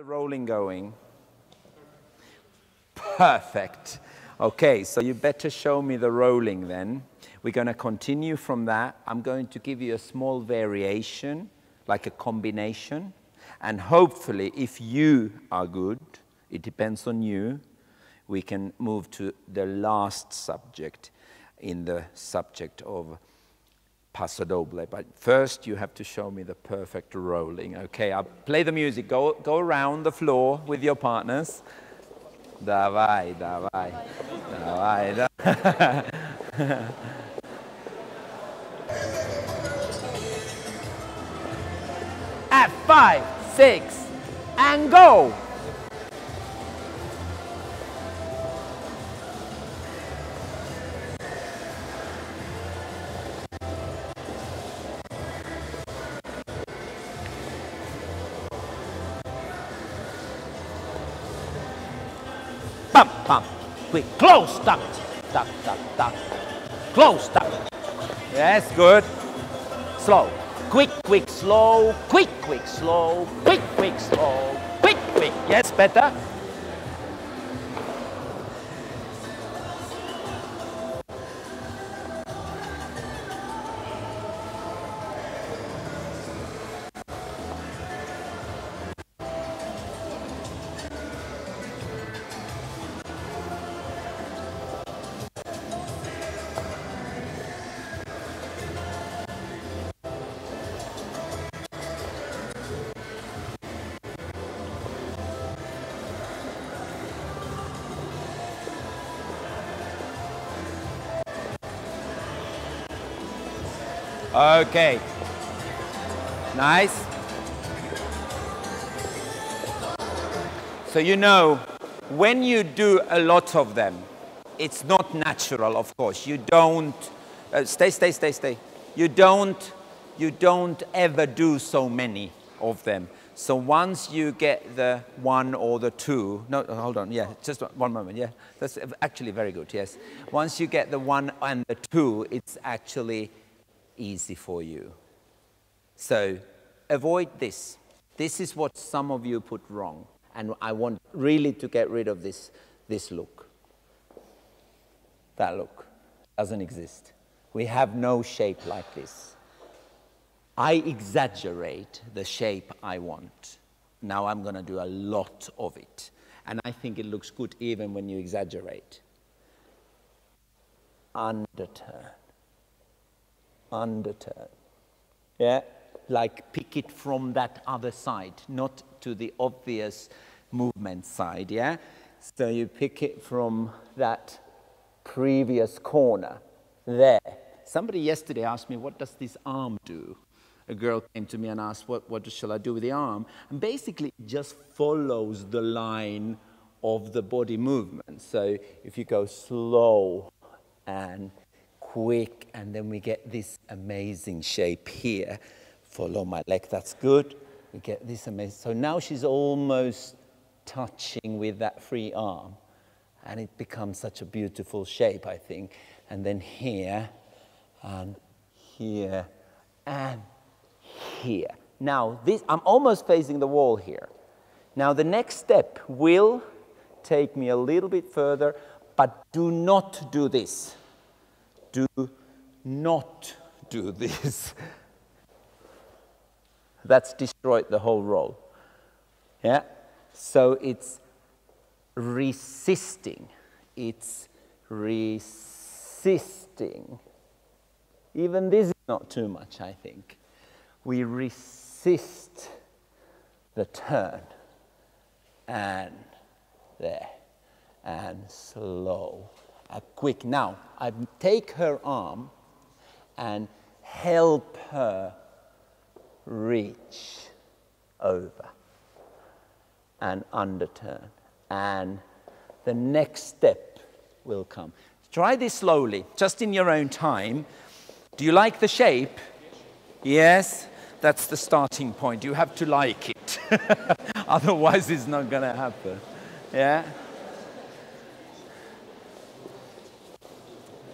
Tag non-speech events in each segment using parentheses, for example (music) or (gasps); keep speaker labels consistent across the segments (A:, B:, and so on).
A: the rolling going? Perfect. Okay, so you better show me the rolling then. We're going to continue from that. I'm going to give you a small variation, like a combination. And hopefully, if you are good, it depends on you, we can move to the last subject in the subject of Paso Doble. But first, you have to show me the perfect rolling. Okay, I'll play the music. Go, go around the floor with your partners. Давай, давай, давай, да. At five, six, and go. Quick, close, duck, duck, duck, duck. Close, duck. Yes, good. Slow. Quick, quick, slow. Quick, quick, slow. Quick, quick, slow. Quick, quick. Yes, better. Okay. Nice. So you know, when you do a lot of them, it's not natural, of course. You don't, uh, stay, stay, stay, stay. You don't, you don't ever do so many of them. So once you get the one or the two, no, hold on, yeah, just one moment, yeah. That's actually very good, yes. Once you get the one and the two, it's actually easy for you. So avoid this. This is what some of you put wrong. And I want really to get rid of this, this look. That look doesn't exist. We have no shape like this. I exaggerate the shape I want. Now I'm going to do a lot of it. And I think it looks good even when you exaggerate. Underturn underturn. Yeah, like pick it from that other side, not to the obvious movement side. Yeah, so you pick it from that previous corner there. Somebody yesterday asked me, What does this arm do? A girl came to me and asked, What, what shall I do with the arm? And basically, it just follows the line of the body movement. So if you go slow and quick, and then we get this amazing shape here. Follow my leg, that's good. We get this amazing. So now she's almost touching with that free arm, and it becomes such a beautiful shape, I think. And then here, and here, and here. Now, this, I'm almost facing the wall here. Now, the next step will take me a little bit further, but do not do this do not do this. That's destroyed the whole roll. Yeah? So it's resisting. It's resisting. Even this is not too much, I think. We resist the turn and there and slow uh, quick. Now, I take her arm and help her reach over and underturn. And the next step will come. Try this slowly, just in your own time. Do you like the shape? Yes? That's the starting point. You have to like it. (laughs) Otherwise, it's not going to happen. Yeah?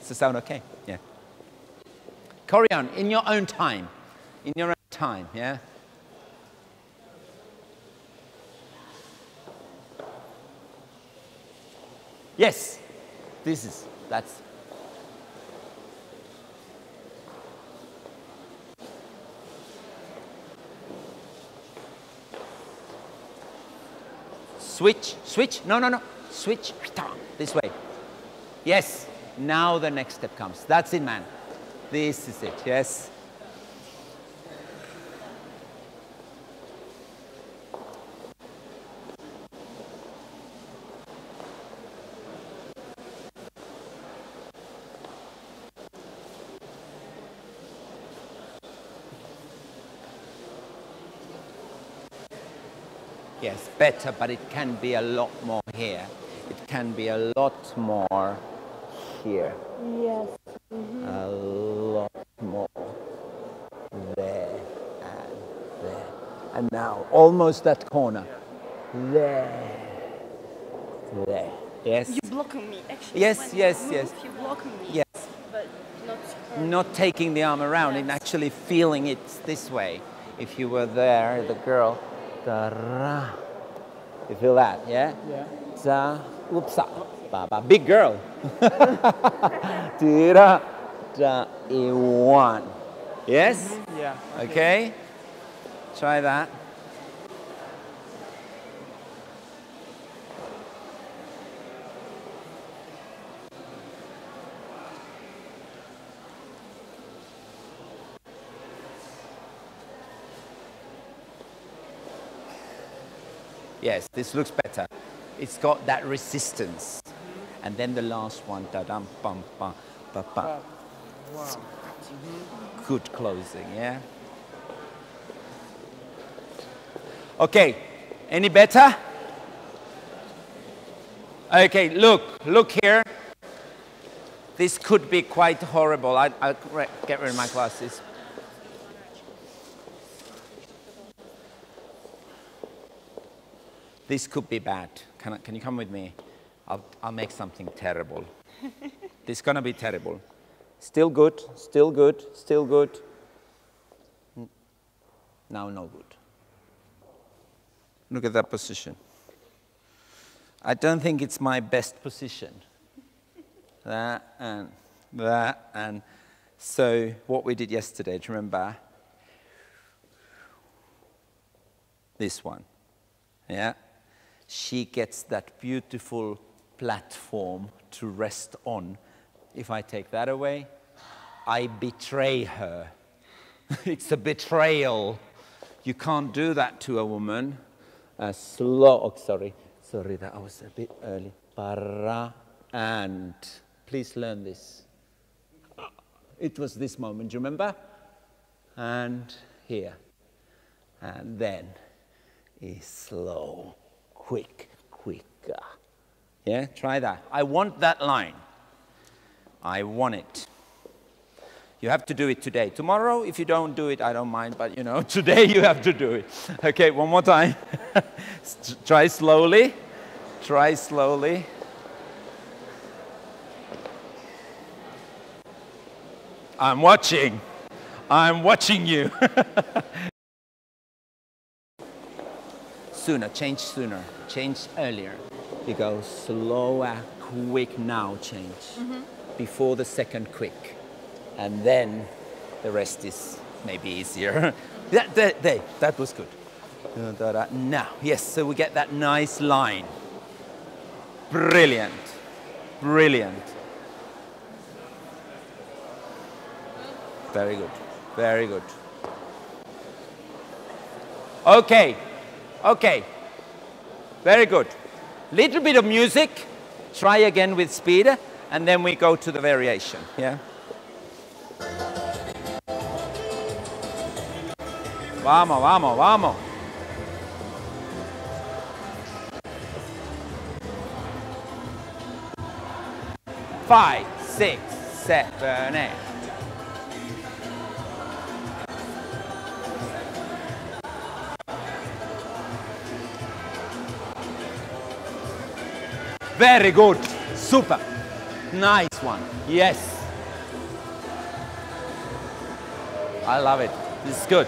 A: Does sound okay? Yeah. Carry in your own time. In your own time, yeah? Yes, this is, that's. Switch, switch, no, no, no, switch, this way. Yes, now the next step comes. That's it, man. This is it, yes. Yes, better, but it can be a lot more here. It can be a lot more here.
B: Yes.
A: A lot more there and there. And now, almost that corner. There. There. Yes.
B: You're blocking me, actually.
A: Yes,
B: When
A: yes,
B: you
A: yes.
B: move, You blocking me.
A: Yes.
B: But not.
A: Not taking the arm around and actually feeling it this way. If you were there, the girl, da-ra. You feel that, yeah?
C: Yeah.
A: Da, oops, ba, ba. Big girl. (laughs) Tira, da, e, one. Yes?
C: Yeah.
A: Okay. Try that. Yes, this looks better. It's got that resistance. And then the last one, da dum bum ba ba.
C: Wow.
A: Good closing, yeah? Okay, any better? Okay, look, look here. This could be quite horrible. I, I'll re- get rid of my glasses. This could be bad. Can, I, can you come with me? I'll, I'll make something terrible. (laughs) this is gonna be terrible. Still good, still good, still good. Now no good. Look at that position. I don't think it's my best position. (laughs) That and that and so what we did yesterday, do you remember? This one. Yeah? She gets that beautiful platform to rest on. If I take that away, I betray her. (laughs) it's a betrayal. You can't do that to a woman. Slow, oh, sorry, sorry, that I was a bit early. Para and please learn this. It was this moment, you remember? And here. And then is slow, quick, quicker. Yeah, try that. I want that line. I want it. You have to do it today. Tomorrow, if you don't do it, I don't mind, but you know, (laughs) today you have to do it. Okay, one more time. (laughs) Try slowly. Try slowly. I'm watching. I'm watching you. (laughs) sooner, change sooner, change earlier. You go slower, quick now, change. Mm-hmm. Before the second quick. And then the rest is maybe easier. (laughs) that, that, that, that was good. Now, yes, so we get that nice line. Brilliant. Brilliant. Very good. Very good. Okay. Okay. Very good. Little bit of music. Try again with speed, and then we go to the variation. Yeah. Vamos, vamos, vamos. Five, six, seven, eight. Very good. Super. Nice one. Yes. I love it. This is good.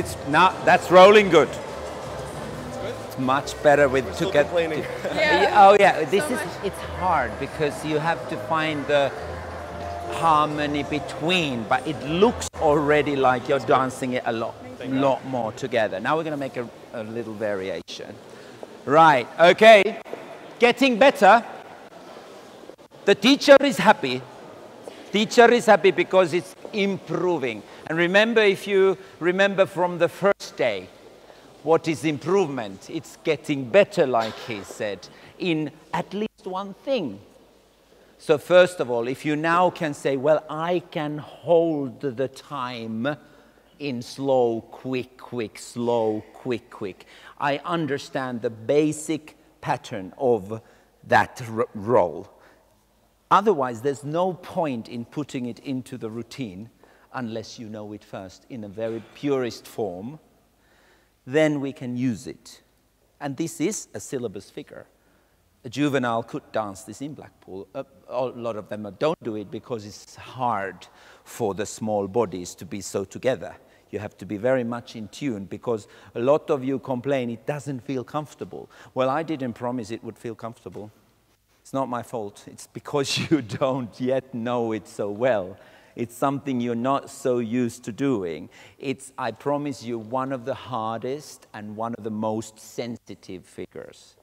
A: It's not, that's rolling good. It's much better with
C: Still
A: to get.
C: complaining. (laughs)
B: Yeah.
A: Oh yeah, this
B: So
A: is
B: much.
A: it's hard because you have to find the harmony between, but it looks already like you're dancing it a lot, lot more together. Now we're going to make a, a little variation. Right, okay, getting better. The teacher is happy. Teacher is happy because it's improving. And remember, if you remember from the first day, what is improvement? It's getting better, like he said, in at least one thing. So, first of all, if you now can say, Well, I can hold the time in slow, quick, quick, slow, quick, quick, I understand the basic pattern of that roll. Otherwise, there's no point in putting it into the routine unless you know it first in a very purest form. Then we can use it. And this is a syllabus figure. A juvenile could dance this in Blackpool. A, lot of them don't do it because it's hard for the small bodies to be so together. You have to be very much in tune because a lot of you complain it doesn't feel comfortable. Well, I didn't promise it would feel comfortable. It's not my fault. It's because (laughs) you don't yet know it so well. It's something you're not so used to doing. It's, I promise you, one of the hardest and one of the most sensitive figures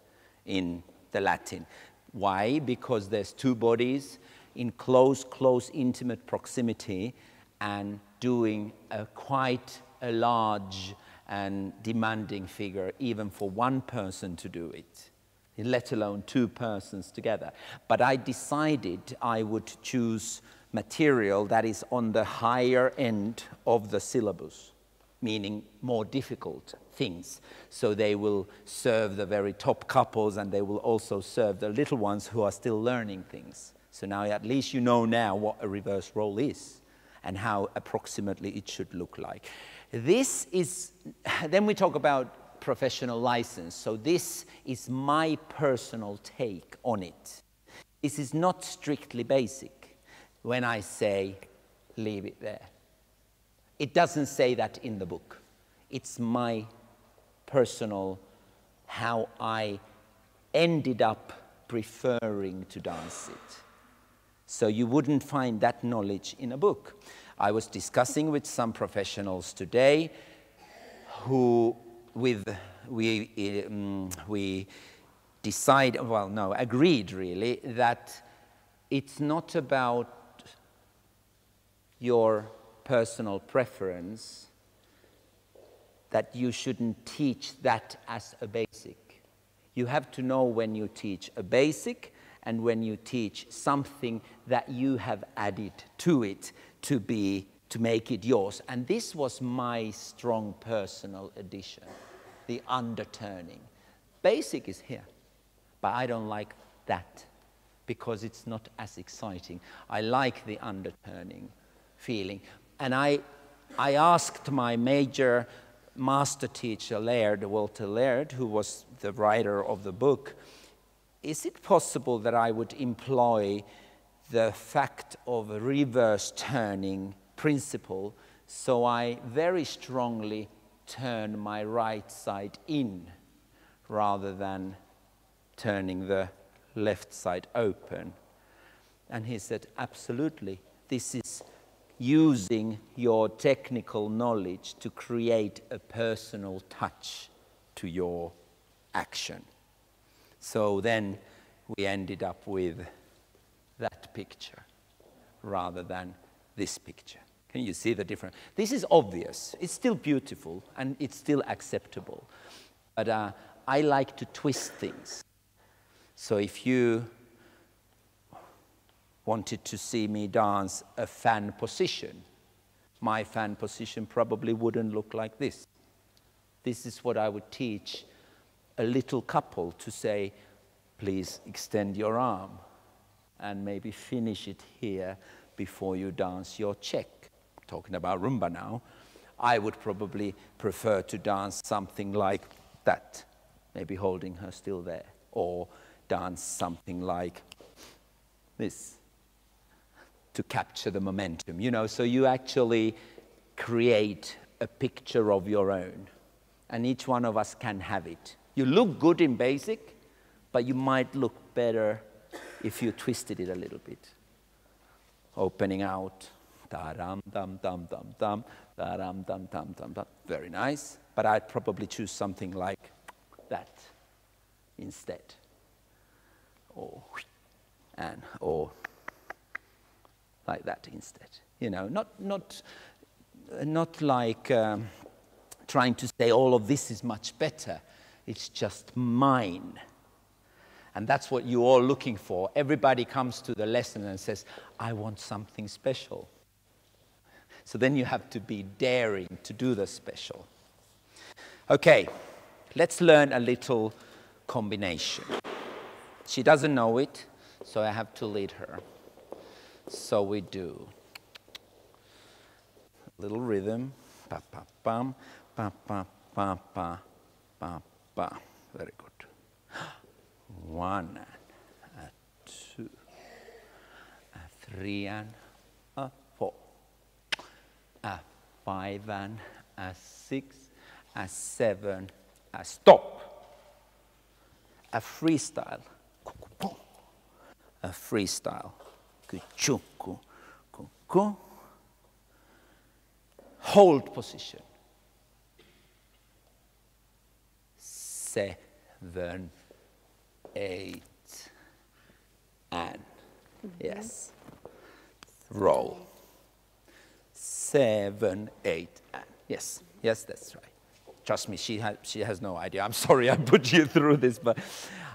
A: in the Latin. Why? Because there's two bodies in close, close, intimate proximity and doing a quite a large and demanding figure, even for one person to do it let alone two persons together. But I decided I would choose material that is on the higher end of the syllabus, meaning more difficult things. So they will serve the very top couples and they will also serve the little ones who are still learning things. So now at least you know now what a reverse roll is and how approximately it should look like. This is, (laughs) then we talk about professional license. So this is my personal take on it. This is not strictly basic when I say leave it there. It doesn't say that in the book. It's my personal how I ended up preferring to dance it. So you wouldn't find that knowledge in a book. I was discussing with some professionals today who with we um, we decide well no agreed really that it's not about your personal preference that you shouldn't teach that as a basic. You have to know when you teach a basic and when you teach something that you have added to it to be to make it yours. And this was my strong personal addition the underturning. Basic is here but i don't like that because it's not as exciting. I like the underturning feeling and i i asked my major master teacher Laird Walter Laird who was the writer of the book is it possible that I would employ the fact of reverse turning principle so I very strongly turn my right side in rather than turning the left side open? And he said, Absolutely. This is using your technical knowledge to create a personal touch to your action. So then we ended up with that picture rather than this picture. Can you see the difference? This is obvious. It's still beautiful and it's still acceptable. But uh, I like to twist things. So if you wanted to see me dance a fan position, my fan position probably wouldn't look like this. This is what I would teach a little couple to say, please extend your arm and maybe finish it here before you dance your check. Talking about rumba now, I would probably prefer to dance something like that, maybe holding her still there, or dance something like this to capture the momentum, you know, so you actually create a picture of your own. And each one of us can have it. You look good in basic, but you might look better if you twisted it a little bit. Opening out. Da-dum, dum, dum, dum, dum. Da-dum, dum, dum, dum, dum. Very nice. But I'd probably choose something like that instead. Or, and, or like that instead. You know, not, not, not like um, trying to say all of this is much better. It's just mine. And that's what you're all looking for. Everybody comes to the lesson and says, I want something special. So then you have to be daring to do the special. Okay, let's learn a little combination. She doesn't know it, so I have to lead her. So we do little rhythm. Pa pa pam, pa pa pa pa pa pa. Very good. (gasps) One and two, a three and a four, a five and a six, a seven, a stop. A freestyle. A freestyle. Kuchuku, kuku. Hold position. Seven, eight, and yes. Roll. Seven, eight, and yes, yes, that's right. Trust me, she, ha- she has no idea. I'm sorry I put (laughs) you through this, but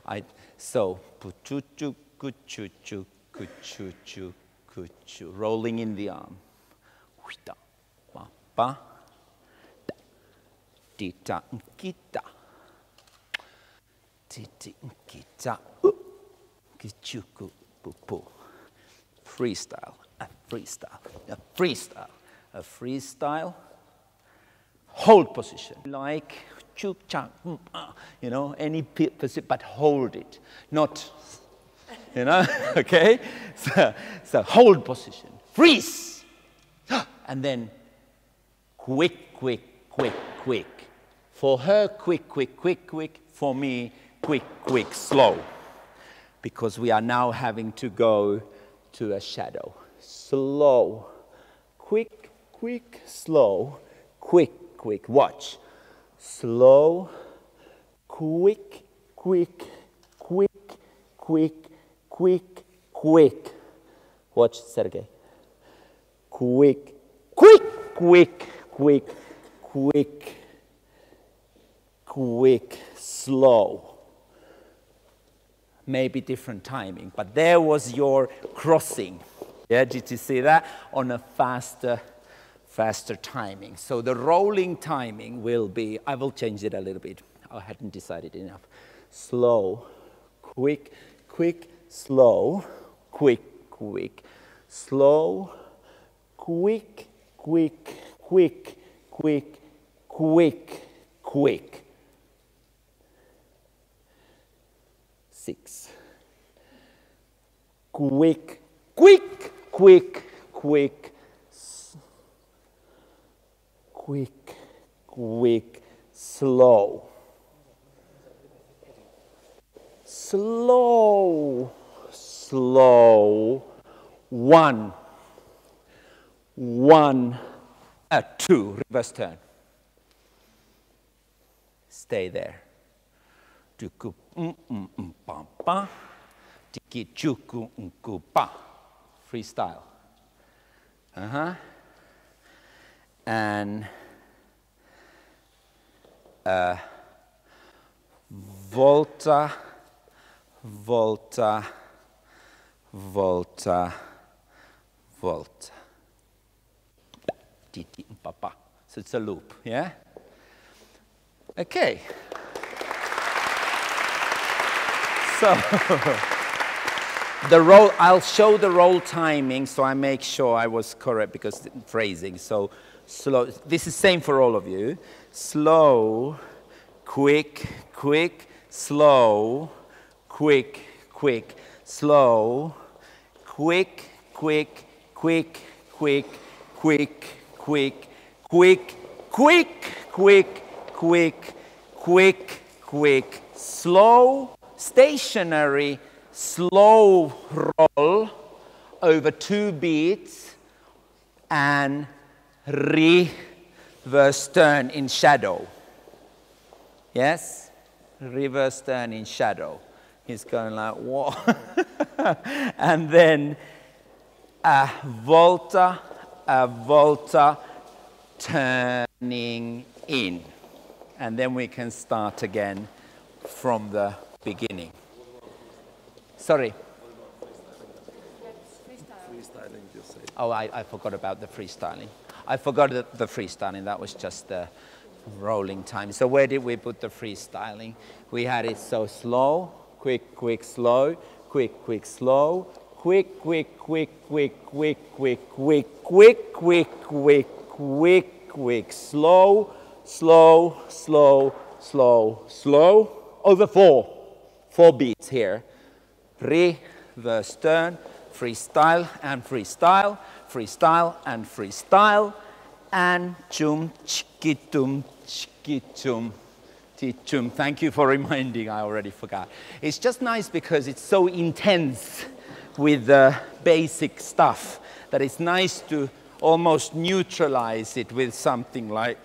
A: I, so, puchuchu, kuchuchu, kuchuchu, kuchu, rolling in the arm. Huita, pa, pa, da, tita, kita, titi, kita, kichuku, pupu. Freestyle, a freestyle, a freestyle, a freestyle. Hold position, like chuk chak, mm, ah, you know, any but hold it, not, you know, (laughs) okay? So, so hold position, freeze, (gasps) and then quick, quick, quick, quick. For her, quick, quick, quick, quick. For me, quick, quick, slow. Because we are now having to go to a shadow. Slow, quick, quick, slow, quick, quick. Watch. Slow, quick, quick, quick, quick, quick, quick. Watch, Sergey. Quick, quick, quick, quick, quick, quick, slow. Maybe different timing, but there was your crossing. Yeah, did you see that? On a faster faster timing. So the rolling timing will be, I will change it a little bit. I hadn't decided enough. Slow, quick, quick, slow, quick, quick, slow, quick, quick, quick, quick, quick, quick. Six. Quick, quick, quick, quick, quick, quick, slow. Slow, slow. One, one, a two. Reverse turn. Stay there. Tuku mm mm mm pa pa. Tiki chuku unku pa. Freestyle. Uh huh and uh, volta, volta, volta, volta. So it's a loop, yeah? Okay. So the roll, I'll show the roll timing so I make sure I was correct because phrasing. So slow. This is same for all of you. Slow, quick, quick, slow, quick, quick, slow, quick, quick, quick, quick, quick, quick, quick, quick, quick, quick, quick, quick, slow, stationary, slow roll over two beats and reverse turn in shadow. Yes? Reverse turn in shadow. He's going like, what? (laughs) and then a volta, a volta, turning in. And then we can start again from the beginning. Sorry. Oh, I, I forgot about the freestyling. I forgot the, the freestyling. That was just the rolling time. So where did we put the freestyling? We had it so slow, quick, quick, slow, quick, quick, slow, quick, quick, quick, quick, quick, quick, quick, quick, quick, quick, quick, quick, slow, slow, slow, slow, slow, over four, four beats here. Reverse turn, freestyle and freestyle, freestyle and freestyle, and chum chikitum chikitum tichum. Thank you for (laughs) reminding, I already forgot. It's just nice because it's so intense with the basic stuff that it's nice to almost neutralize it with something like,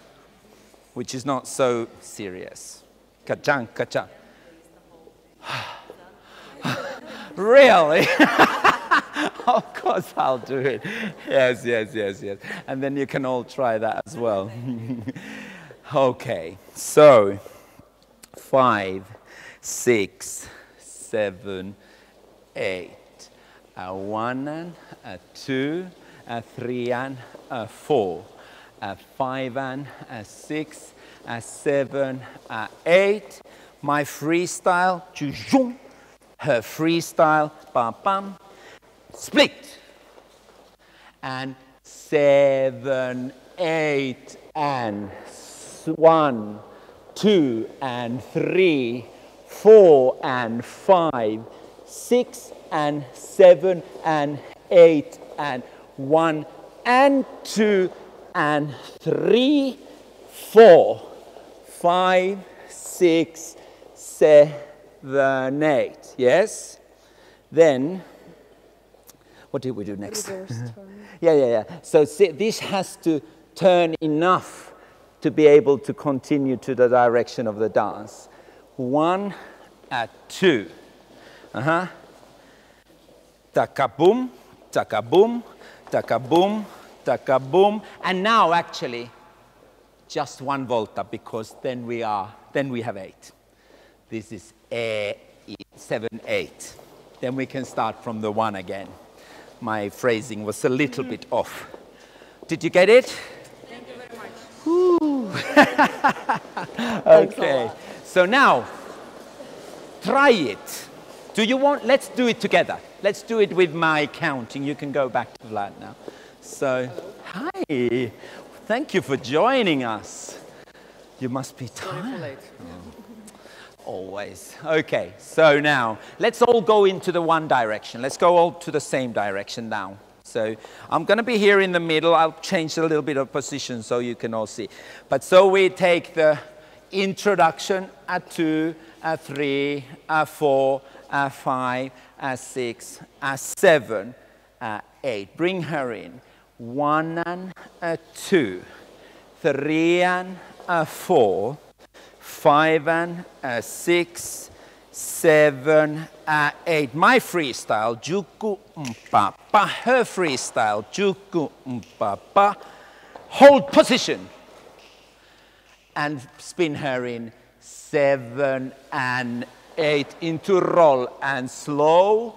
A: which is not so serious. Kachang, kachang. (sighs) really? (laughs) of course I'll do it. Yes, yes, yes, yes. And then you can all try that as well. (laughs) okay, so five, six, seven, eight. A one and a two, a three and a four, a five and a six, a seven, a eight. My freestyle, jum her freestyle, bam bam, split. And seven, eight, and one, two, and three, four, and five, six, and seven, and eight, and one, and two, and three, four, five, six, seven, eight. Yes? Then, what did we do next? (laughs) yeah, yeah, yeah. So see, this has to turn enough to be able to continue to the direction of the dance. One, at two. Uh-huh. Taka-boom, taka-boom, taka-boom, taka-boom. And now actually, just one volta because then we are, then we have eight. This is a, seven, eight. Then we can start from the one again. My phrasing was a little bit off. Did you get it?
B: Thank you very much. (laughs)
A: okay. So now, try it. Do you want, let's do it together. Let's do it with my counting. You can go back to Vlad now. So, hi. Thank you for joining us. You must be tired. Oh. Always. Okay, so now let's all go into the one direction. Let's go all to the same direction now. So I'm going to be here in the middle. I'll change a little bit of position so you can all see. But so we take the introduction at two, at three, at four, at five, at six, at seven, at eight. Bring her in. One and a two, three and a four, five and a six, seven, and eight. My freestyle, juku mpapa. Her freestyle, juku mpapa. Hold position. And spin her in seven and eight into roll. And slow,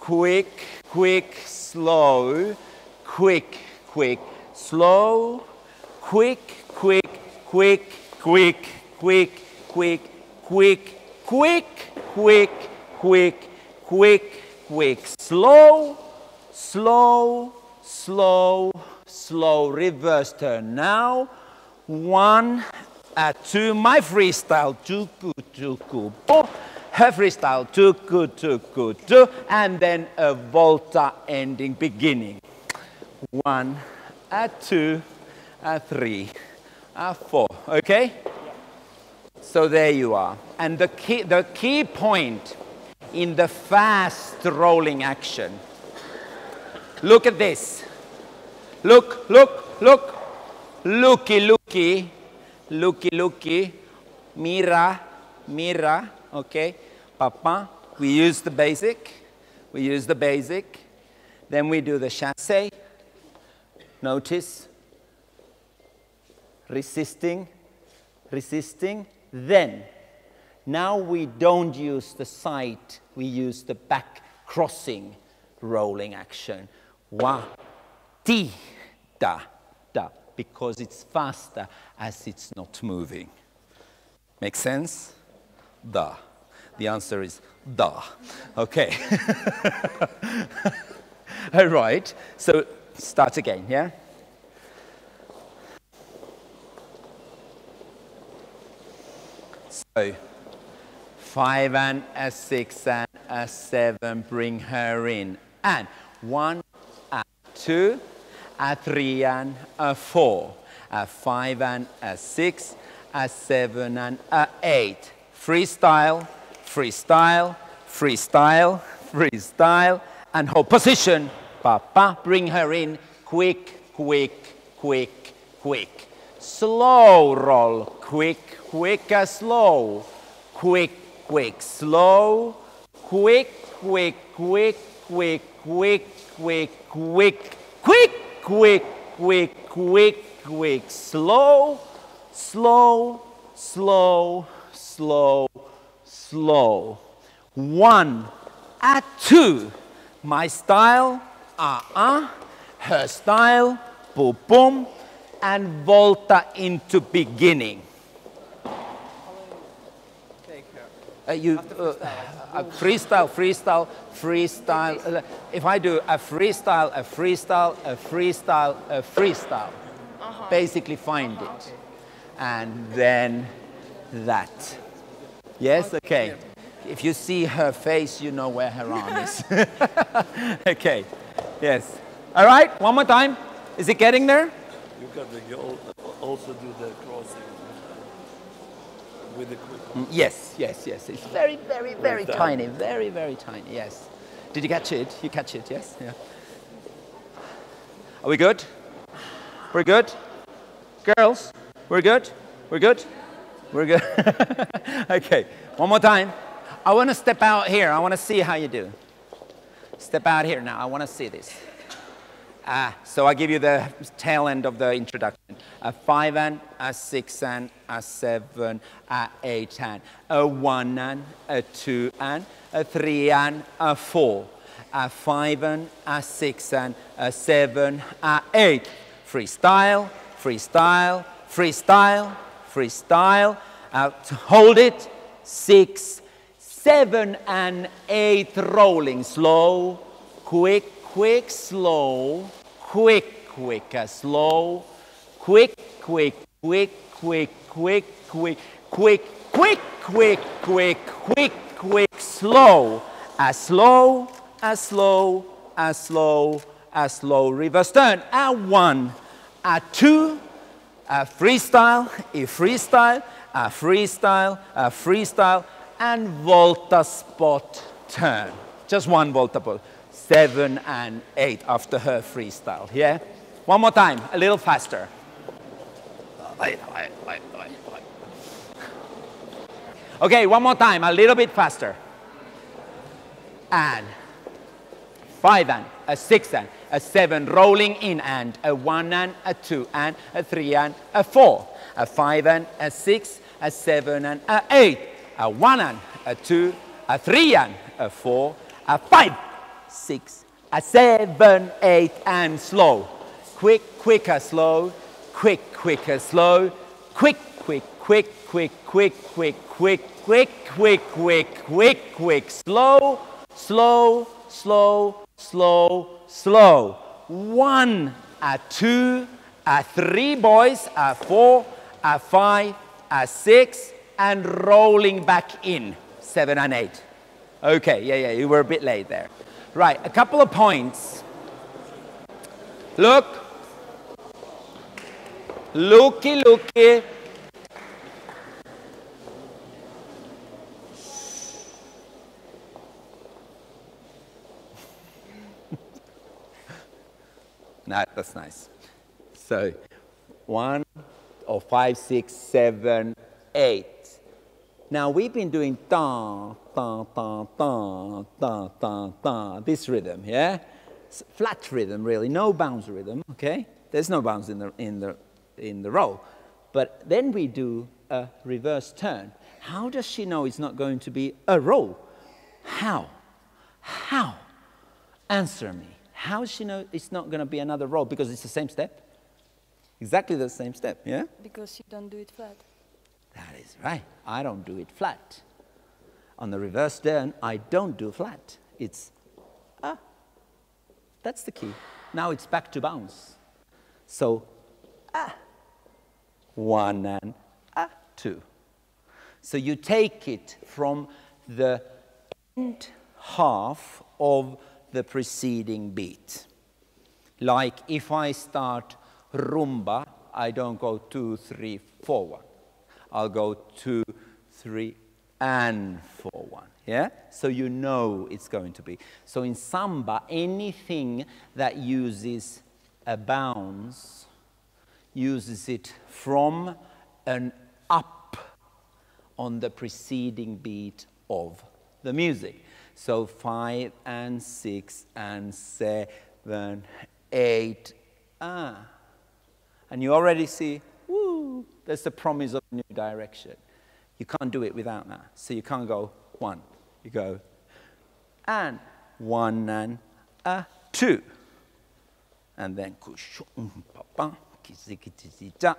A: quick, quick, slow, quick, quick, slow, quick, quick, quick, quick, quick, quick, quick, quick, quick, quick, quick, quick, quick. slow, slow, slow, slow, reverse turn. Now, one, at two, my freestyle, tuku, tuku, bo, her freestyle, tuku, tuku, tu, and then a volta ending beginning. One, a two, a three, a four. Okay? So there you are. And the key, the key point in the fast rolling action. Look at this. Look, look, look. Looky, looky. Looky, looky. Mira, mira. Okay? Papa. We use the basic. We use the basic. Then we do the chasse. Notice. Resisting, resisting. Then, now we don't use the side, we use the back crossing rolling action. Wa, ti, da, da, because it's faster as it's not moving. Make sense? Da. The answer is da. Okay. (laughs) All right. So start again, yeah? So five and a six and a seven, bring her in. And one, a two, a three and a four, a five and a six, a seven and a eight. Freestyle, freestyle, freestyle, freestyle, and hold position. Papa, bring her in. Quick, quick, quick, quick. Slow roll, quick, quick, uh, slow. Quick, quick, slow. Quick, quick, quick, quick, quick, quick, quick, quick, quick, quick, quick, quick, slow, slow, slow, slow, slow. One, at two. My style, uh-uh. Her style, boom, boom. And volta into beginning. Uh, you, uh, uh, freestyle, freestyle, freestyle. Uh, if I do a freestyle, a freestyle, a freestyle, a freestyle, basically find it. And then that. Yes? Okay. If you see her face, you know where her arm is. (laughs) okay. Yes. All right, one more time. Is it getting there?
C: You can al- also do the crossing with the quick. Mm,
A: yes, yes, yes. It's very, very, very tiny. Very, very tiny. Yes. Did you catch it? You catch it? Yes. Yeah. Are we good? We're good. Girls, we're good. We're good. We're good. (laughs) okay. One more time. I want to step out here. I want to see how you do. Step out here now. I want to see this. Ah, so I give you the tail end of the introduction. A five and a six and a seven, a eight and a one and a two and a three and a four, a five and a six and a seven, a eight. Freestyle, freestyle, freestyle, freestyle. Uh, hold it. Six, seven and eight rolling. Slow, quick, quick, slow, quick, quick, uh, slow, quick, quick, quick, quick, quick, quick, quick, quick, quick, quick, quick, quick, slow, as slow, as slow, as slow, as slow, reverse turn, a one, a two, a freestyle, a freestyle, a freestyle, a freestyle, and volta spot turn. Just one volta spot. Seven and eight after her freestyle. Yeah? One more time, a little faster. Okay, one more time, a little bit faster. And five and a six and a seven rolling in and a one and a two and a three and a four, a five and a six, a seven and a eight, a one and a two, a three and a four, a five, six, a seven, eight, and slow. Quick, quicker, slow, quick, quicker, slow, quick, quick, quick, quick, quick, quick, quick, quick, quick, quick, quick, quick, slow, slow, slow, slow, slow. One, a two, a three, boys, a four, a five, a six, and rolling back in, seven and eight. Okay, yeah, yeah, you were a bit late there. Right, a couple of points. Look. Looky, looky. (laughs) no, that's nice. So, one or five, six, seven, eight. Now we've been doing da, da, da, da, da, da, da, this rhythm, yeah? It's flat rhythm, really, no bounce rhythm, okay? There's no bounce in the, in the, in the roll. But then we do a reverse turn. How does she know it's not going to be a roll? How? How? Answer me. How does she know it's not going to be another roll? Because it's the same step. Exactly the same step, yeah?
B: Because you don't do it flat.
A: That is right. I don't do it flat. On the reverse turn, I don't do flat. It's ah. That's the key. Now it's back to bounce. So ah. One and ah, two. So you take it from the end half of the preceding beat. Like if I start rumba, I don't go two, three, four, one. I'll go two, three, and four, one. Yeah? So you know it's going to be. So in samba, anything that uses a bounce uses it from an up on the preceding beat of the music. So five and six and seven, eight, ah. And you already see, there's the promise of a new direction. You can't do it without that. So you can't go one. You go and one and a two. And then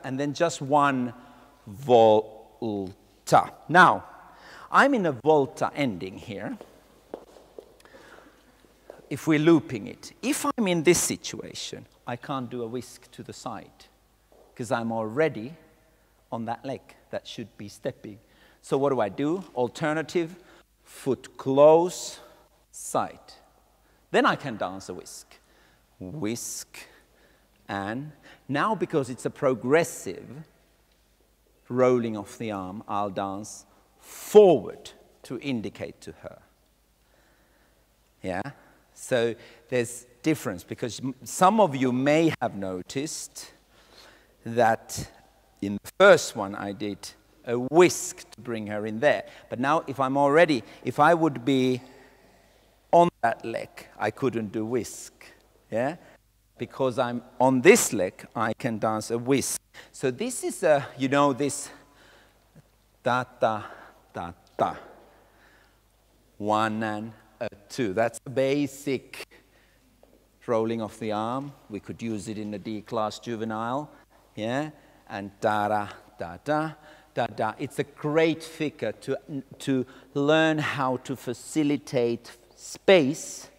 A: and then just one volta. Now, I'm in a volta ending here. If we're looping it, if I'm in this situation, I can't do a whisk to the side because I'm already on that leg that should be stepping. So what do I do? Alternative, foot close, side. Then I can dance a whisk. Whisk and now because it's a progressive rolling off the arm, I'll dance forward to indicate to her. Yeah? So there's difference because some of you may have noticed that in the first one I did a whisk to bring her in there. But now if I'm already, if I would be on that leg, I couldn't do whisk. Yeah? Because I'm on this leg, I can dance a whisk. So this is a, you know, this da da da da. One and a two. That's a basic rolling off the arm. We could use it in the D class juvenile yeah, and da da da da da da. It's a great figure to, to learn how to facilitate space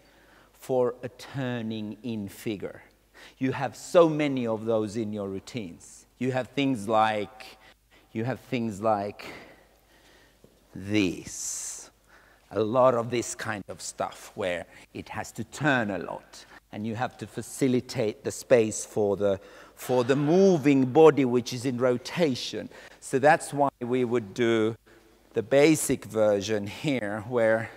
A: for a turning in figure. You have so many of those in your routines. You have things like, you have things like this. A lot of this kind of stuff where it has to turn a lot and you have to facilitate the space for the, for the moving body which is in rotation. So that's why we would do the basic version here where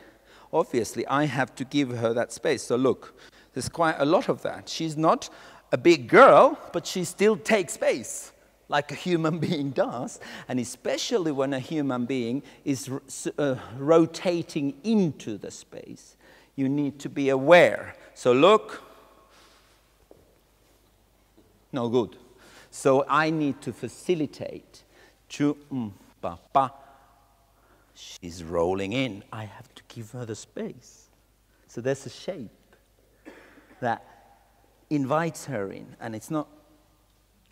A: obviously I have to give her that space. So look, there's quite a lot of that. She's not a big girl, but she still takes space like a human (laughs) being does, and especially when a human being is uh, rotating into the space, you need to be aware. So look, no good. So I need to facilitate. Mm, pa, pa. She's rolling in. I have to give her the space. So there's a shape that invites her in, and it's not.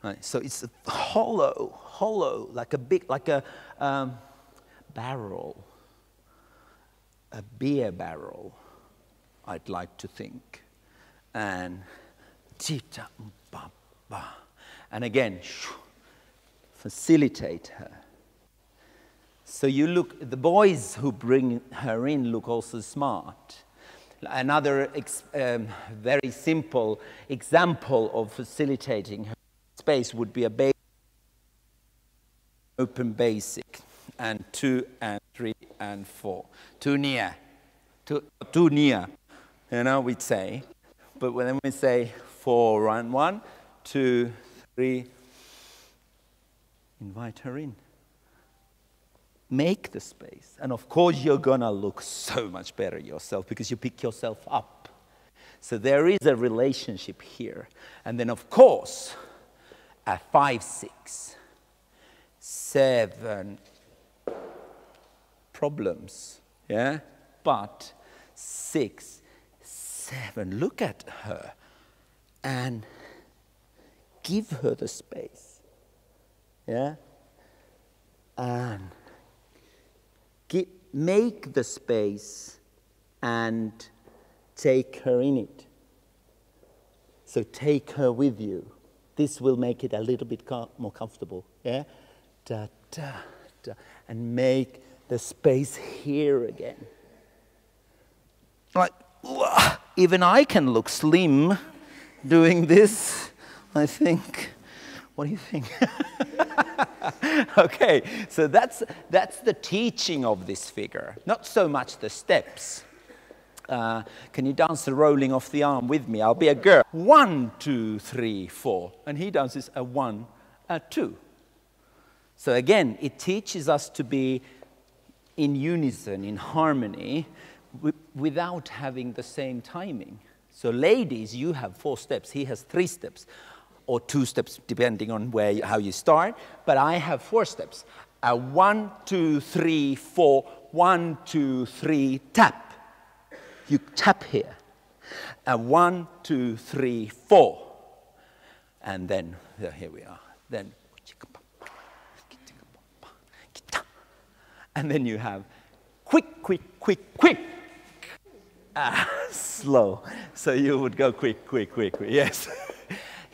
A: Right, so it's a hollow, hollow, like a big, like a um, barrel, a beer barrel. I'd like to think, and tita and again, facilitate her. So you look, the boys who bring her in look also smart. Another um, very simple example of facilitating her space would be a baby open basic, and two and three and four. Too near, too, too near, you know, we'd say. But when we say four and one, two, three, invite her in. Make the space. And of course, you're going to look so much better yourself because you pick yourself up. So there is a relationship here. And then, of course, at five, six, seven problems, yeah? But six, seven, look at her and give her the space, yeah? And make the space and take her in it. So take her with you. This will make it a little bit more comfortable. Yeah? Da, da, da. And make the space here again. Like, even I can look slim doing this, I think. What do you think? (laughs) okay, so that's, that's the teaching of this figure, not so much the steps. Uh, can you dance the rolling off the arm with me? I'll be a girl. One, two, three, four. And he dances a one, a two. So again, it teaches us to be in unison, in harmony, wi- without having the same timing. So, ladies, you have four steps. He has three steps, or two steps, depending on where how you start. But I have four steps. A one, two, three, four. One, two, three, tap. You tap here. A one, two, three, four. And then, here we are. Then, and then you have quick, quick, quick, quick. Ah, (laughs) slow. So you would go quick, quick, quick, quick. Yes. (laughs)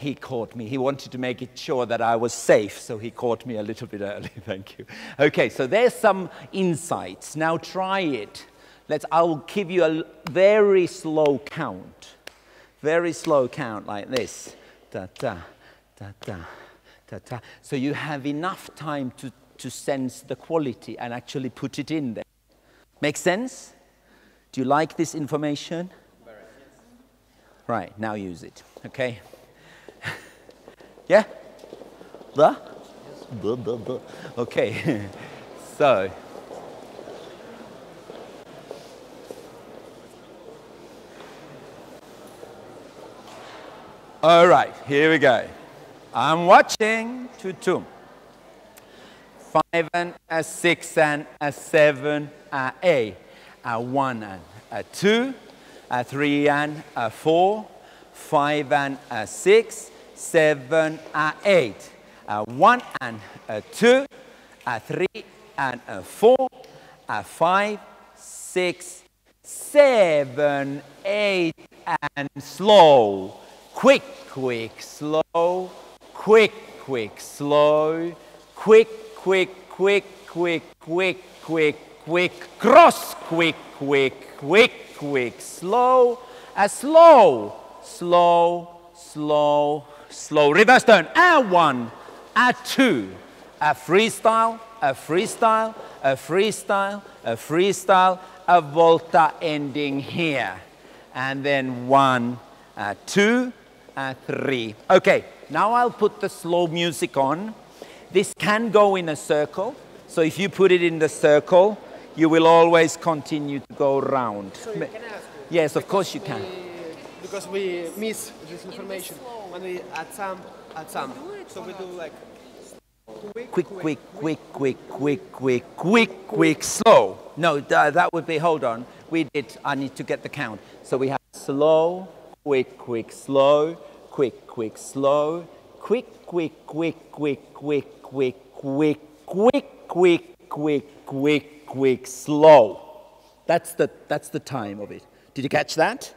A: he caught me. He wanted to make it sure that I was safe, so he caught me a little bit (laughs) early. Thank you. Okay, so there's some insights. Now try it. Let's, I'll give you a very slow count. Very slow count like this. Da, da, da, da, da, da. So you have enough time to, to sense the quality and actually put it in there. Make sense? Do you like this information? Right, now use it. Okay? Yeah? The? The, the, the. Okay. (laughs) so. All right, here we go. I'm watching tutum. Five and a six and a seven, a eight, a one and a two, a three and a four, five and a six, seven, a eight, a one and a two, a three and a four, a five, six, seven, eight, and slow. Quick, quick, slow. Quick, quick, slow. Quick, quick, quick, quick, quick, quick, quick. Cross, quick, quick, quick, quick, slow. A slow, slow, slow, slow. Reverse turn. A one, a two. A freestyle, a freestyle, a freestyle, a freestyle, a volta ending here. And then one, a two, a three. Okay, now I'll put the slow music on. This can go in a circle. So if you put it in the circle, you will always continue to go round.
D: So you can ask.
A: Yes, of course you can.
D: We- because we miss this information when we add some, add some. So we do like
A: Quick, quick, quick, quick, quick, quick, quick, quick, slow. No, that would be, hold on. We did, I need to get the count. So we have slow, quick, quick, slow, quick, quick, slow, quick, quick, quick, quick, quick, quick, quick, quick, quick, quick, quick, quick, slow. That's the, that's the time of it. Did you catch that?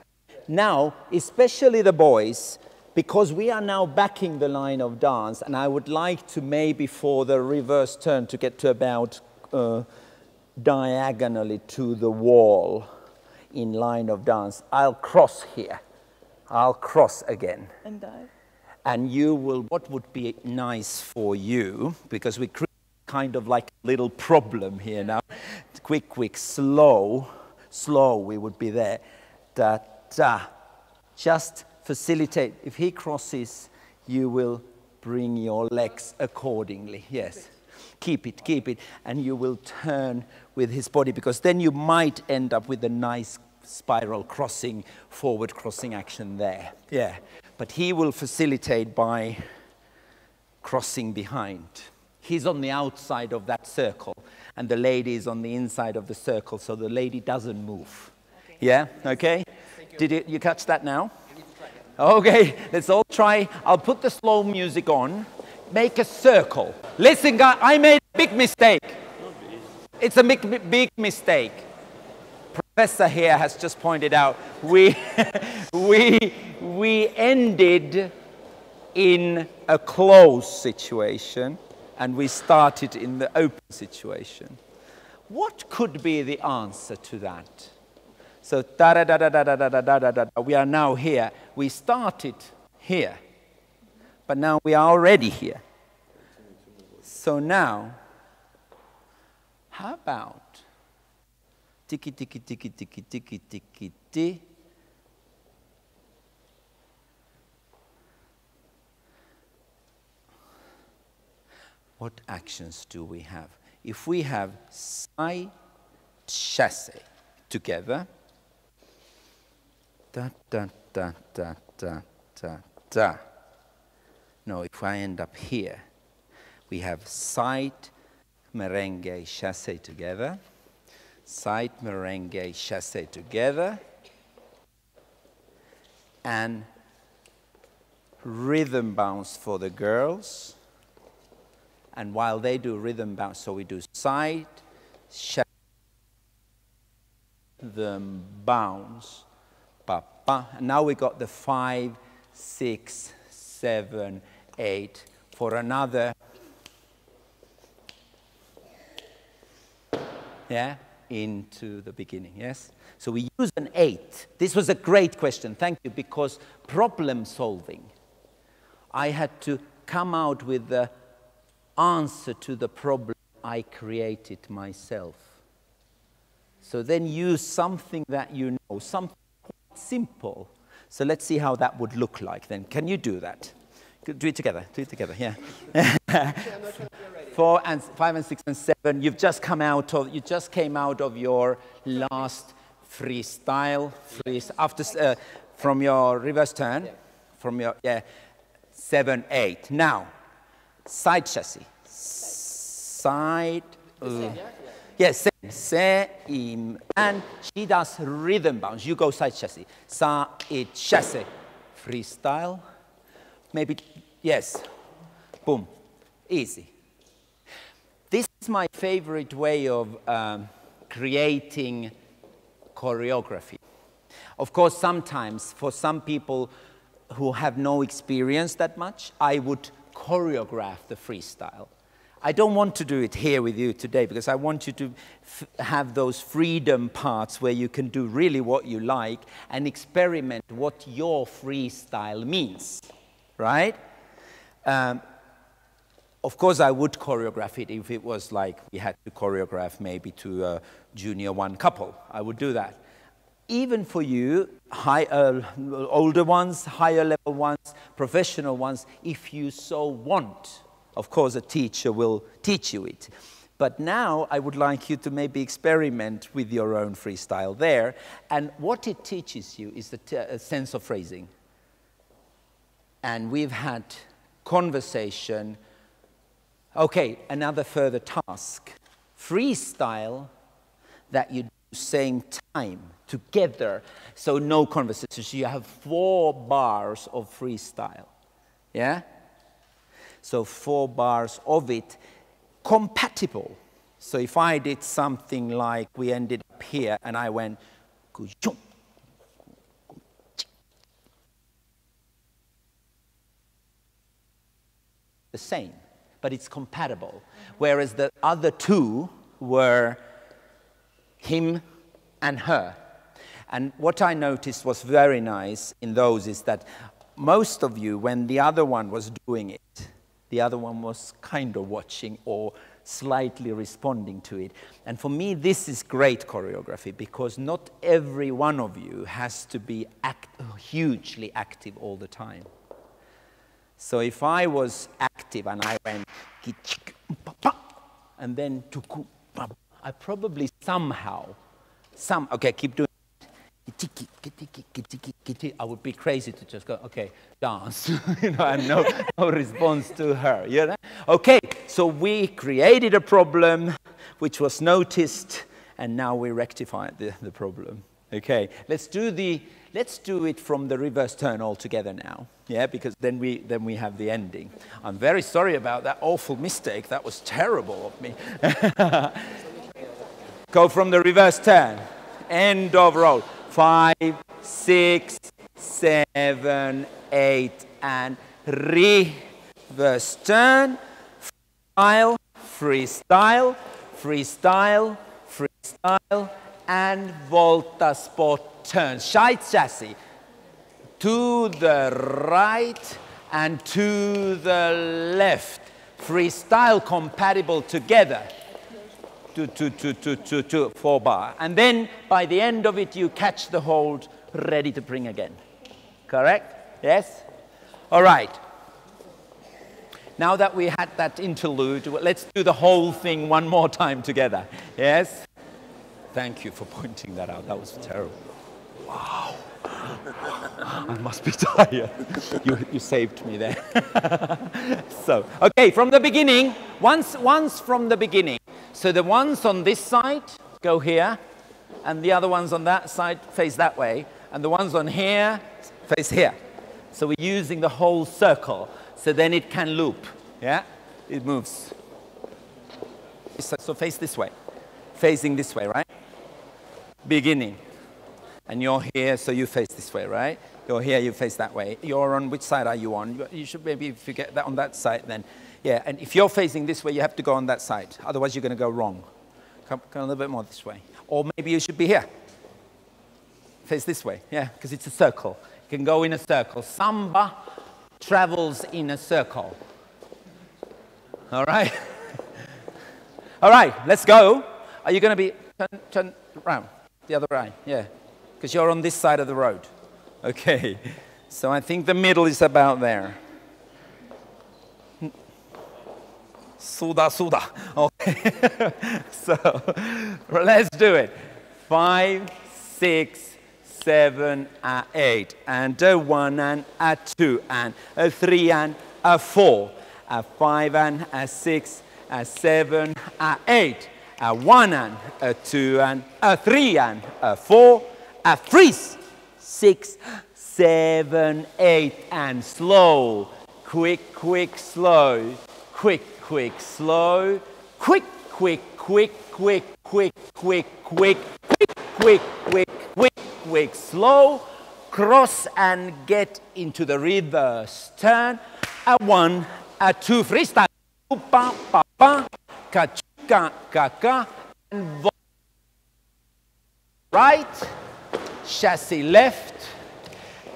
A: Now, especially the boys, because we are now backing the line of dance, and I would like to maybe for the reverse turn to get to about uh, diagonally to the wall in line of dance. I'll cross here. I'll cross again.
B: And dive.
A: And you will, what would be nice for you, because we create kind of like a little problem here now. Quick, quick, slow, slow, we would be there. Da, da. Just facilitate. If he crosses, you will bring your legs accordingly. Yes. Keep it, keep it. And you will turn with his body because then you might end up with a nice spiral crossing, forward crossing action there. Yeah. But he will facilitate by crossing behind. He's on the outside of that circle, and the lady is on the inside of the circle, so the lady doesn't move. Yeah? Okay? Did you, you catch that now? Okay, let's all try. I'll put the slow music on. Make a circle. Listen, guys, I made a big mistake. It's a big, big mistake. Professor here has just pointed out we, (laughs) we, we ended in a closed situation and we started in the open situation. What could be the answer to that? So da da da da da da da da da da. We are now here. We started here, but now we are already here. So now, how about tiki tiki tiki tiki tiki tiki tiki? What actions do we have? If we have side chasse together, da da da da da da da. No, if I end up here, we have side merengue chasse together, side merengue chasse together, and rhythm bounce for the girls. And while they do rhythm bounce, so we do side, chasse, rhythm bounce, now we got the five, six, seven, eight for another. Yeah, into the beginning, yes? So we use an eight. This was a great question, thank you, because problem solving, I had to come out with the answer to the problem I created myself. So then use something that you know, something simple. So let's see how that would look like then. Can you do that? Do it together. Do it together. Yeah. (laughs) Four and five and six and seven. You've just come out of. You just came out of your last freestyle. Freeze after uh, from your reverse turn. From your yeah. Seven eight. Now, side chasse. Side. Uh, Yes, im, and she does rhythm bounce. You go side. Sa, it, chasse. Freestyle. Maybe, yes. Boom. Easy. This is my favorite way of um, creating choreography. Of course, sometimes for some people who have no experience that much, I would choreograph the freestyle. I don't want to do it here with you today because I want you to have those freedom parts where you can do really what you like and experiment what your freestyle means, right? Um, of course, I would choreograph it if it was like we had to choreograph maybe to a junior one couple. I would do that. Even for you, high, uh, older ones, higher level ones, professional ones, if you so want of course, a teacher will teach you it. But now I would like you to maybe experiment with your own freestyle there. And what it teaches you is the uh, sense of phrasing. And we've had conversation. Okay, another further task. Freestyle that you do same time together. So no conversation. So you have four bars of freestyle. Yeah? So four bars of it, compatible. So if I did something like we ended up here and I went, the same, but it's compatible. Whereas the other two were him and her. And what I noticed was very nice in those is that most of you, when the other one was doing it, the other one was kind of watching or slightly responding to it. And for me, this is great choreography because not every one of you has to be act- hugely active all the time. So if I was active and I went and then I probably somehow, some okay, keep doing. I would be crazy to just go, okay, dance, (laughs) you know, and no, no response to her. You know? Okay, so we created a problem which was noticed, and now we rectified the, the problem. Okay, let's do the let's do it from the reverse turn altogether now. Yeah, because then we then we have the ending. I'm very sorry about that awful mistake. That was terrible of me. (laughs) Go from the reverse turn. End of roll. Five, six, seven, eight, and reverse turn. Freestyle, freestyle, freestyle, freestyle, and volta spot turn. Side chassez to the right and to the left. Freestyle compatible together. Two, two, two, two, two, two, four bar. And then by the end of it, you catch the hold, ready to bring again. Correct? Yes? All right. Now that we had that interlude, let's do the whole thing one more time together. Yes? Thank you for pointing that out. That was terrible. Wow. (laughs) I must be tired. You, you saved me there. (laughs) so, okay, from the beginning, once, once from the beginning. So the ones on this side go here, and the other ones on that side face that way, and the ones on here face here. So we're using the whole circle, so then it can loop. Yeah? It moves. So face this way, facing this way, right? beginning. And you're here, so you face this way, right? You're here, you face that way. You're on which side are you on? You should maybe, if you get that on that side, then, yeah. And if you're facing this way, you have to go on that side. Otherwise, you're going to go wrong. Come, come a little bit more this way. Or maybe you should be here. Face this way, yeah, because it's a circle. You can go in a circle. Samba travels in a circle. All right? (laughs) All right, let's go. Are you going to be turn, turn around? The other way, yeah. Because you're on this side of the road. Okay. (laughs) So I think the middle is about there. Suda, suda. Okay. (laughs) so let's do it. Five, six, seven, and eight. And a one and a two and a three and a four. A five and a six, a seven, a eight a one and a two and a three and a four, a freeze, six, seven, eight, and slow, quick, quick, slow, quick, quick, slow, quick, quick, quick, quick, quick, quick, quick, quick, quick, quick, quick, quick, slow, cross and get into the reverse turn, a one, a two, freestyle, pa, pa, pa, ka, ka, ka, and right, chassez left,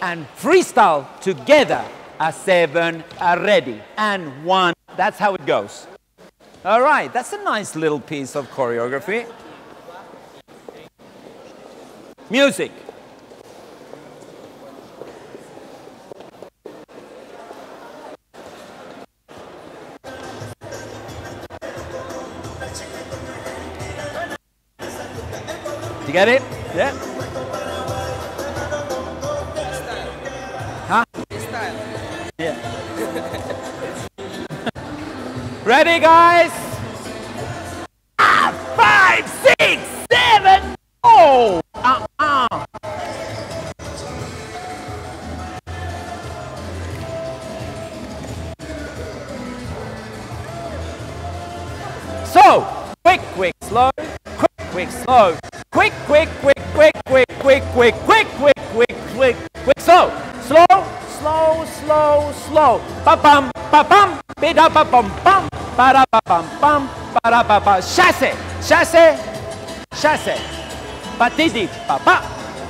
A: and freestyle together. A seven, a ready, and one. That's how it goes. All right, that's a nice little piece of choreography. Music. You get it? Yeah? Ready, guys? Ah, five, six, seven, oh! Uh-uh. So, quick, quick, slow, quick, quick, slow, quick, quick, quick, quick, quick, quick, quick, quick, quick, quick, quick, quick, slow, slow, slow, slow, slow. Ba bum, ba para pa pam pam para pa pa chasse chasse chasse pa ti ti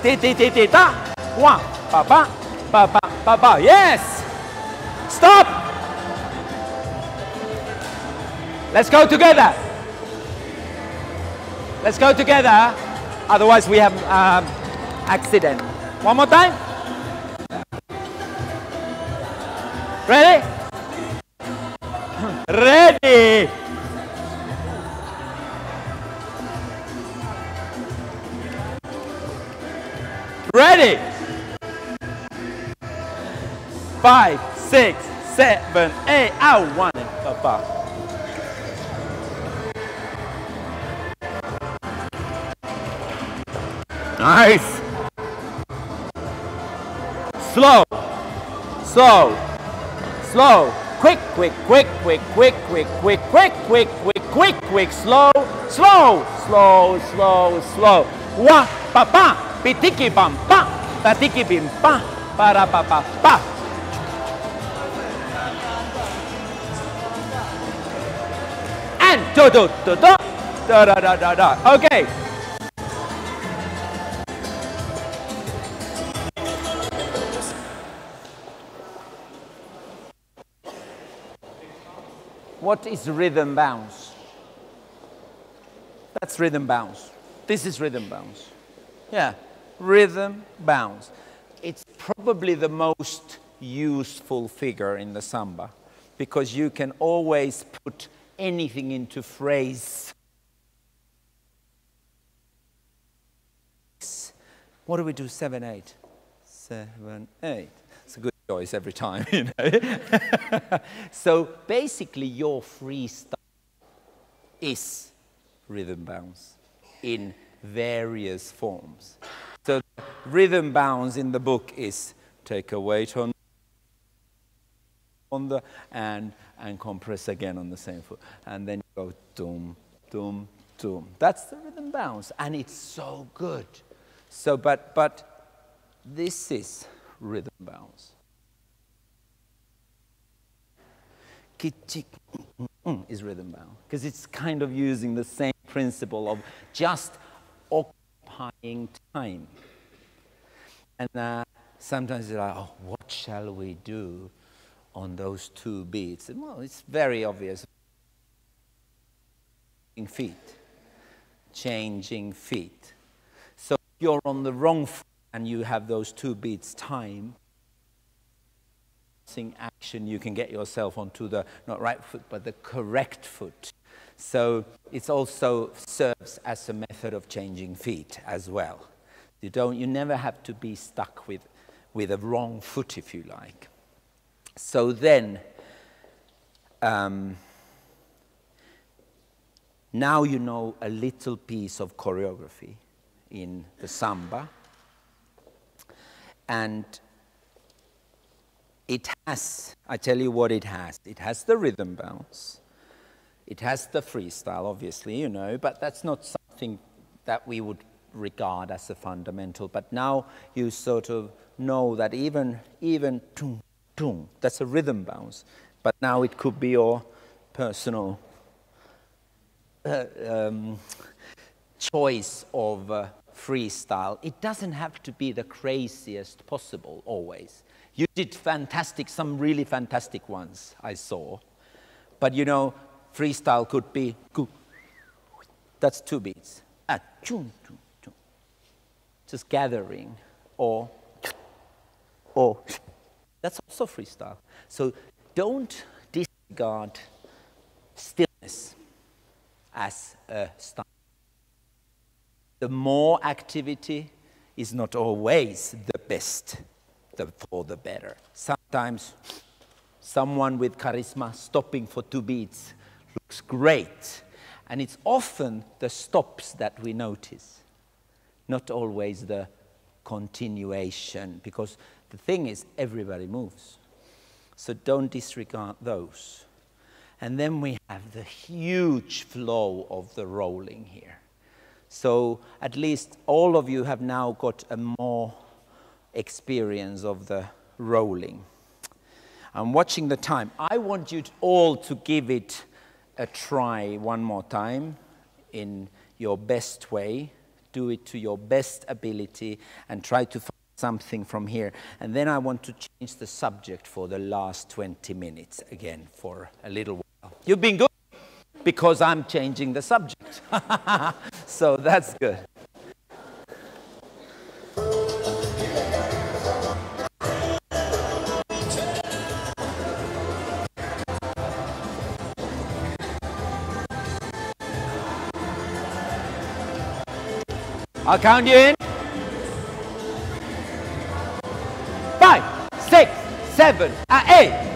A: ti ti ti ta wa papa papa papa yes! Stop! Let's go together. Let's go together. Otherwise we have um, accident. One more time. Ready? Five, six, seven, eight, out, one, and papa. Nice. Slow, slow, slow. Quick, quick, quick, quick, quick, quick, quick, quick, quick, quick, quick, quick, slow, slow, slow, slow, slow. One, pa pa, pitiki bam pa, patiki bim pa, para pa pa pa. And do do do do, da da da da da. Okay. What is rhythm bounce? That's rhythm bounce. This is rhythm bounce. Yeah, rhythm bounce. It's probably the most useful figure in the samba because you can always put anything into phrase. What do we do? Seven, eight. Seven, eight. It's a good choice every time, (laughs) you know. (laughs) so basically, your freestyle is rhythm bounce in various forms. So rhythm bounce in the book is take a weight on on the and and compress again on the same foot, and then you go doom doom doom. That's the rhythm bounce, and it's so good. So, but but this is rhythm bounce. Kitchik is rhythm bounce, because it's kind of using the same principle of just occupying time. And uh, sometimes you're like, oh, what shall we do on those two beats? Well, it's very obvious. Feet, changing feet. So you're on the wrong foot and you have those two beats time, action, you can get yourself onto the not right foot, but the correct foot. So it also serves as a method of changing feet as well. You don't, you never have to be stuck with, with a wrong foot, if you like. So then, um, now you know a little piece of choreography in the samba. And it has, I tell you what it has. It has the rhythm bounce. It has the freestyle, obviously, you know, but that's not something that we would regard as a fundamental. But now you sort of know that even, even, tung, that's a rhythm bounce. But now it could be your personal uh, um, choice of uh, freestyle. It doesn't have to be the craziest possible always. You did fantastic, some really fantastic ones I saw. But you know, freestyle could be, that's two beats. Ah, just gathering, or, or, that's also freestyle. So don't disregard stillness as a style. The more activity is not always the best the, for the better. Sometimes someone with charisma stopping for two beats looks great. And it's often the stops that we notice, not always the continuation, because the thing is, everybody moves. So don't disregard those. And then we have the huge flow of the rolling here. So at least all of you have now got a more experience of the rolling. I'm watching the time. I want you all to give it a try one more time in your best way. Do it to your best ability and try to find something from here. And then I want to change the subject for the last 20 minutes again for a little while. You've been good. because I'm changing the subject. (laughs) so that's good. I'll count you in. heaven. Uh, hey,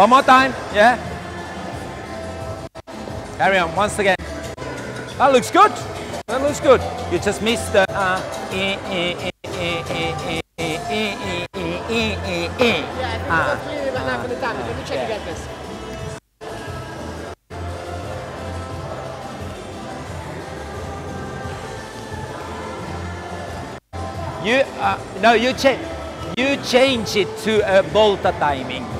A: One more time, yeah. Carry on, once again. That looks good. That looks good. You just missed the... Uh, eh, eh, eh,
D: yeah, I
A: ah,
D: clearly but not for the top. Let me check
A: yeah.
D: you got this.
A: You uh, no, you change you change it to a volta timing.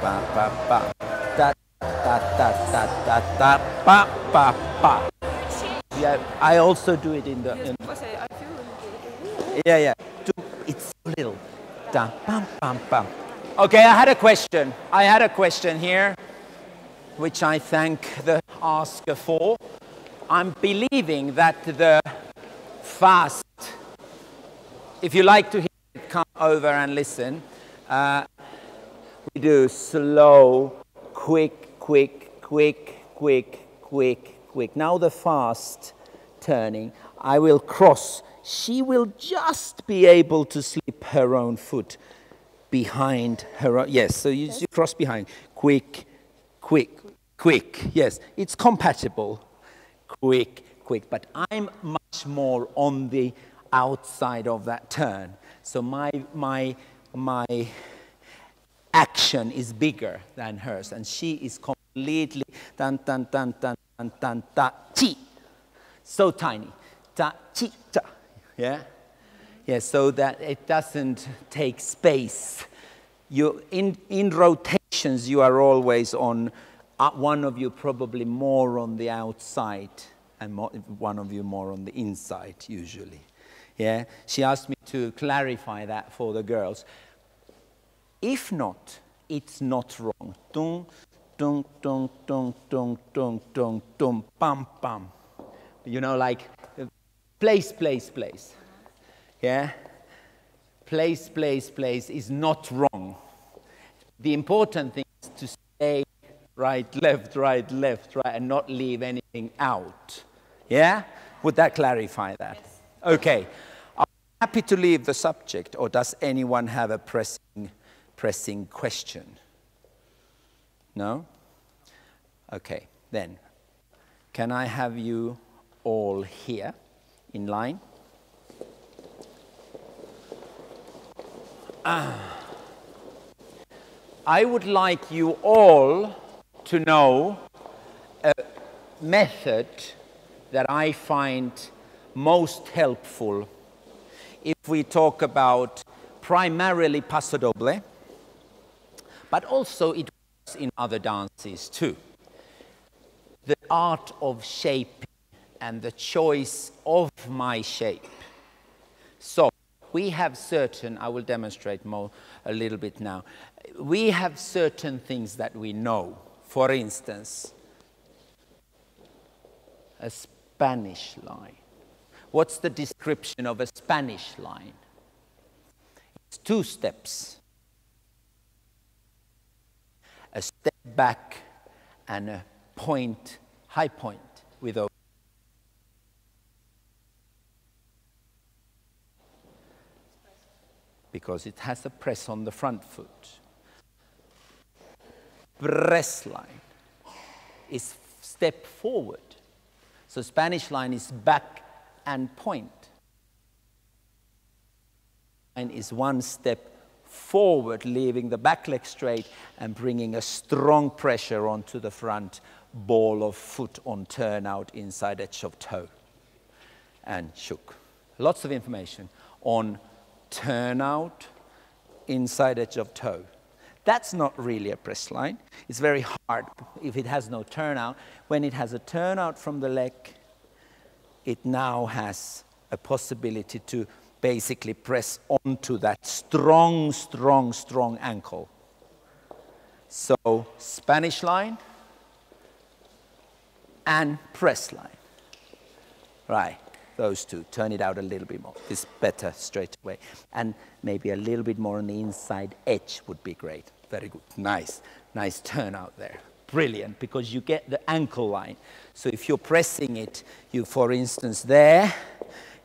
A: ba, ba. Da, da, da, da, da, da, ba, ba, ba.
B: Change.
A: Yeah, I also do it in the. In,
B: because I, I feel
A: yeah, yeah. It's little. Da, bam, bam, bam. Okay, I had a question. I had a question here, which I thank the asker for. I'm believing that the fast, if you like to hear it, come over and listen. Uh, we do slow, quick, quick, quick, quick, quick, quick. Now the fast turning, I will cross. She will just be able to slip her own foot behind her own. Yes, so you, you cross behind. Quick, quick, quick. Yes, it's compatible. Quick, quick. But I'm much more on the outside of that turn. So my, my, my action is bigger than hers, and she is completely tan tan tan tan tan tan ta chi, so tiny, ta chi ta, yeah, yeah, so that it doesn't take space. You in in rotations, you are always on. Uh, one of you probably more on the outside, and more, one of you more on the inside usually. Yeah, she asked me to clarify that for the girls. If not, it's not wrong. Dun, dun, dun, dun, dun, dun, dun, dun, pam, pam. You know, like place, place, place. Yeah? Place, place, place is not wrong. The important thing is to stay right, left, right, left, right, and not leave anything out. Yeah? Would that clarify that? Yes. Okay. I'm happy to leave the subject, or does anyone have a pressing, pressing question? No? Okay, then. Can I have you all here in line? Ah. I would like you all to know a method that I find most helpful if we talk about primarily Paso Doble, but also it works in other dances too. The art of shaping and the choice of my shape. So we have certain, I will demonstrate more a little bit now. We have certain things that we know. For instance, a Spanish line. What's the description of a Spanish line? It's two steps. A step back and a point, high point with a because it has a press on the front foot. Press line is step forward. So Spanish line is back and point. And is one step forward, leaving the back leg straight and bringing a strong pressure onto the front ball of foot on turnout inside edge of toe. And shook. Lots of information on turnout inside edge of toe. That's not really a press line. It's very hard if it has no turnout. When it has a turnout from the leg, it now has a possibility to basically press onto that strong, strong, strong ankle. So Spanish line and press line. Right, those two. Turn it out a little bit more. It's better straight away. And maybe a little bit more on the inside edge would be great. Very good. Nice. Nice turnout there. Brilliant, because you get the ankle line. So if you're pressing it, you, for instance, there,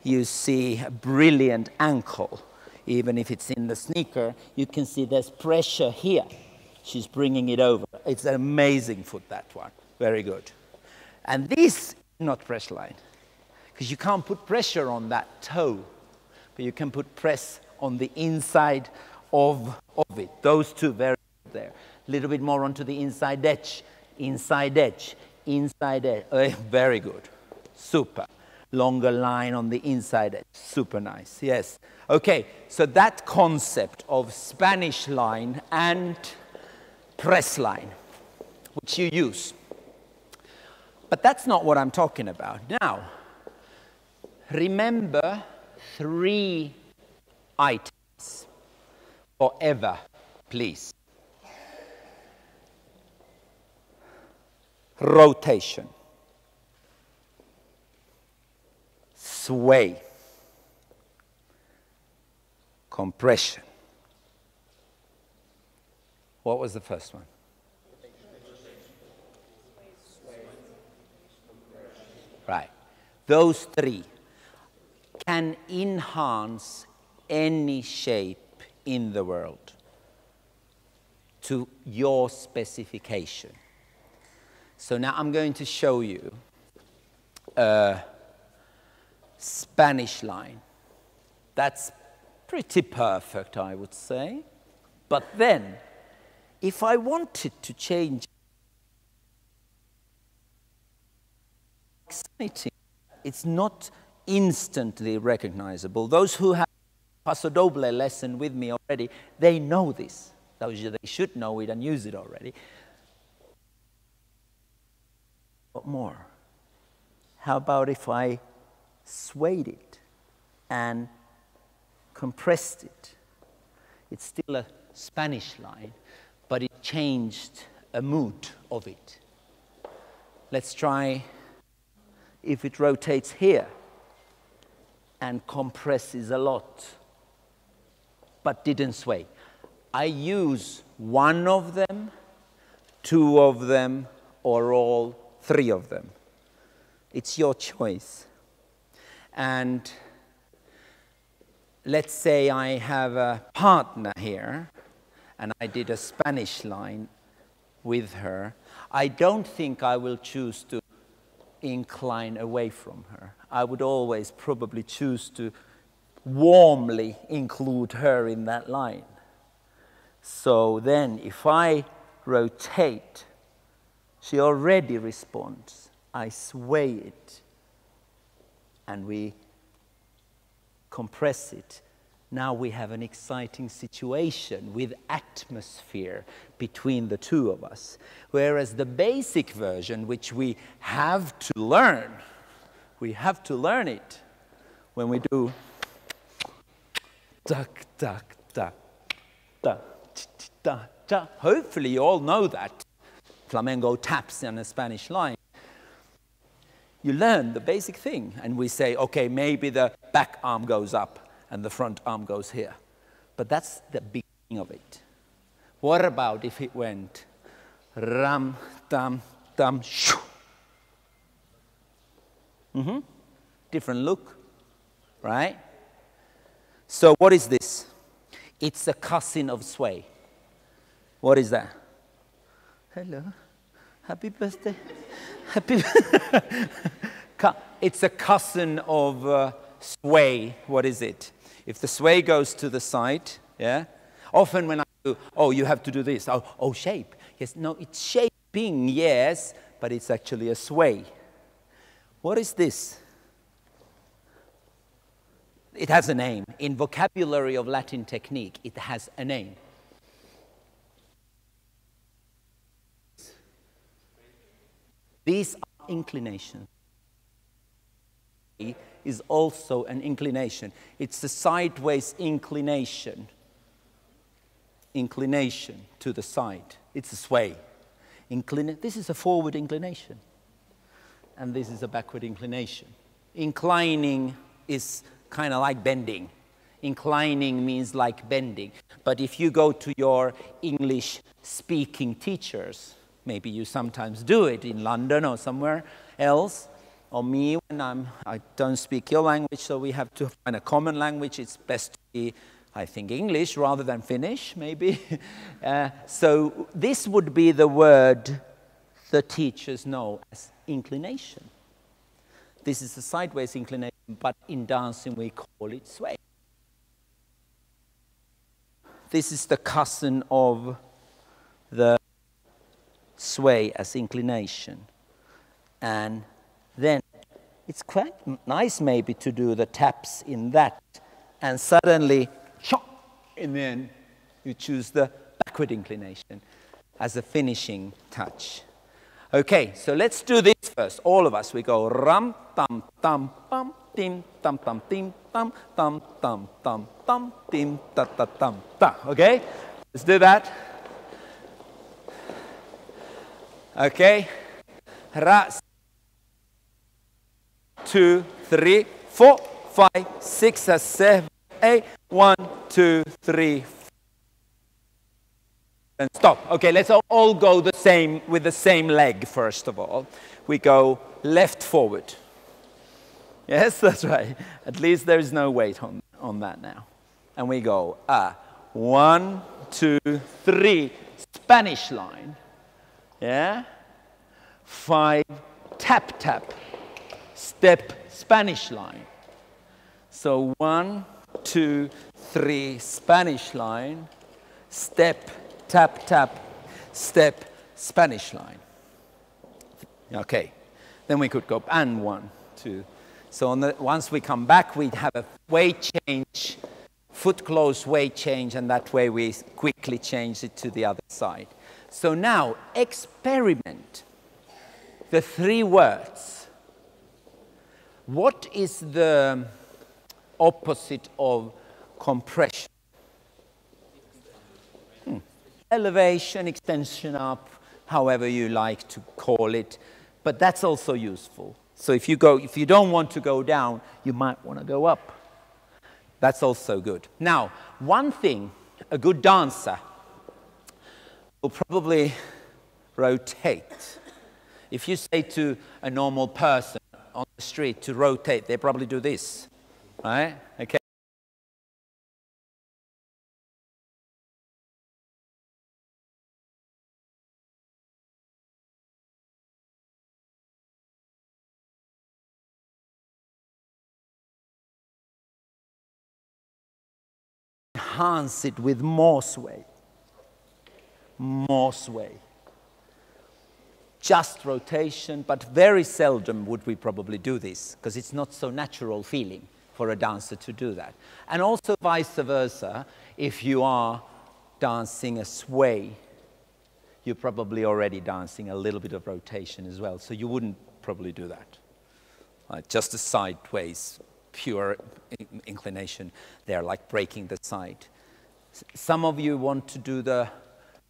A: you see a brilliant ankle. Even if it's in the sneaker, you can see there's pressure here. She's bringing it over. It's an amazing foot, that one. Very good. And this, not press line, because you can't put pressure on that toe, but you can put press on the inside of, of it. Those two very there. A little bit more onto the inside edge, inside edge, inside edge. Uh, (laughs) very good. Super longer line on the inside. Super nice, yes. Okay, so that concept of Spanish line and press line, which you use. But that's not what I'm talking about. Now, remember three items forever, please. Rotation. Sway, compression. What was the first one? Right. Those three can enhance any shape in the world to your specification. So now I'm going to show you uh, Spanish line. That's pretty perfect, I would say. But then, if I wanted to change exciting, it's not instantly recognizable. Those who have Paso Doble lesson with me already, they know this. They should know it and use it already. What more? How about if I swayed it and compressed it. It's still a Spanish line, but it changed a mood of it. Let's try if it rotates here and compresses a lot, but didn't sway. I use one of them, two of them, or all three of them. It's your choice. And let's say I have a partner here and I did a Spanish line with her. I don't think I will choose to incline away from her. I would always probably choose to warmly include her in that line. So then, if I rotate, she already responds. I sway it and we compress it, now we have an exciting situation with atmosphere between the two of us. Whereas the basic version, which we have to learn, we have to learn it when we do duck, duck, duck, duck, duck. Hopefully, you all know that. Flamenco taps on a Spanish line you learn the basic thing. And we say, okay, maybe the back arm goes up and the front arm goes here. But that's the beginning of it. What about if it went ram, tam, tam, shoo. Mm-hmm. Different look, right? So what is this? It's a cousin of sway. What is that? Hello. Happy birthday. (laughs) It's a cousin of uh, sway. What is it? If the sway goes to the side, yeah. Often when I do, oh, you have to do this. Oh, oh, shape. Yes, no, it's shaping, yes, but it's actually a sway. What is this? It has a name. In vocabulary of Latin technique, it has a name. These are inclinations. Is also an inclination. It's a sideways inclination. Inclination to the side. It's a sway. Inclina- this is a forward inclination. And this is a backward inclination. Inclining is kind of like bending. Inclining means like bending. But if you go to your English speaking teachers, maybe you sometimes do it in London or somewhere else, or me when I'm, I don't speak your language, so we have to find a common language. It's best to be, I think, English rather than Finnish, maybe. (laughs) uh, so this would be the word the teachers know as inclination. This is a sideways inclination, but in dancing we call it sway. This is the cousin of the sway as inclination. And then it's quite nice maybe to do the taps in that. And suddenly, chop, and then you choose the backward inclination as a finishing touch. Okay, so let's do this first. All of us, we go ram, tam, tam, pam, tim, tam, tam, tim, tam, tam, tam, tam, tam, tim, ta, ta, tam, ta. Okay, let's do that. Okay, ras. Two, three, four, five, six, seven, eight. One, two, three, and stop. Okay, let's all go the same with the same leg first of all. We go left forward. Yes, (laughs) that's right. At least there is no weight on, on that now. And we go ah, one, two, three, Spanish line. Yeah? Five, tap, tap, step, Spanish line. So one, two, three, Spanish line, step, tap, tap, step, Spanish line. Okay, then we could go and one, two. So the, once we come back, we'd have a weight change, foot close weight change, and that way we quickly change it to the other side. So now, experiment the three words. What is the opposite of compression? Hmm. elevation, extension up, however you like to call it, but that's also useful. So if you, go, if you don't want to go down, you might want to go up. That's also good. Now, one thing, a good dancer will probably rotate. If you say to a normal person on the street to rotate, they probably do this, right? Okay. enhance it with more sway. More sway. Just rotation, but very seldom would we probably do this because it's not so natural feeling for a dancer to do that. And also vice versa, if you are dancing a sway, you're probably already dancing a little bit of rotation as well, so you wouldn't probably do that. Uh, just a sideways pure inclination there, like breaking the side. Some of you want to do the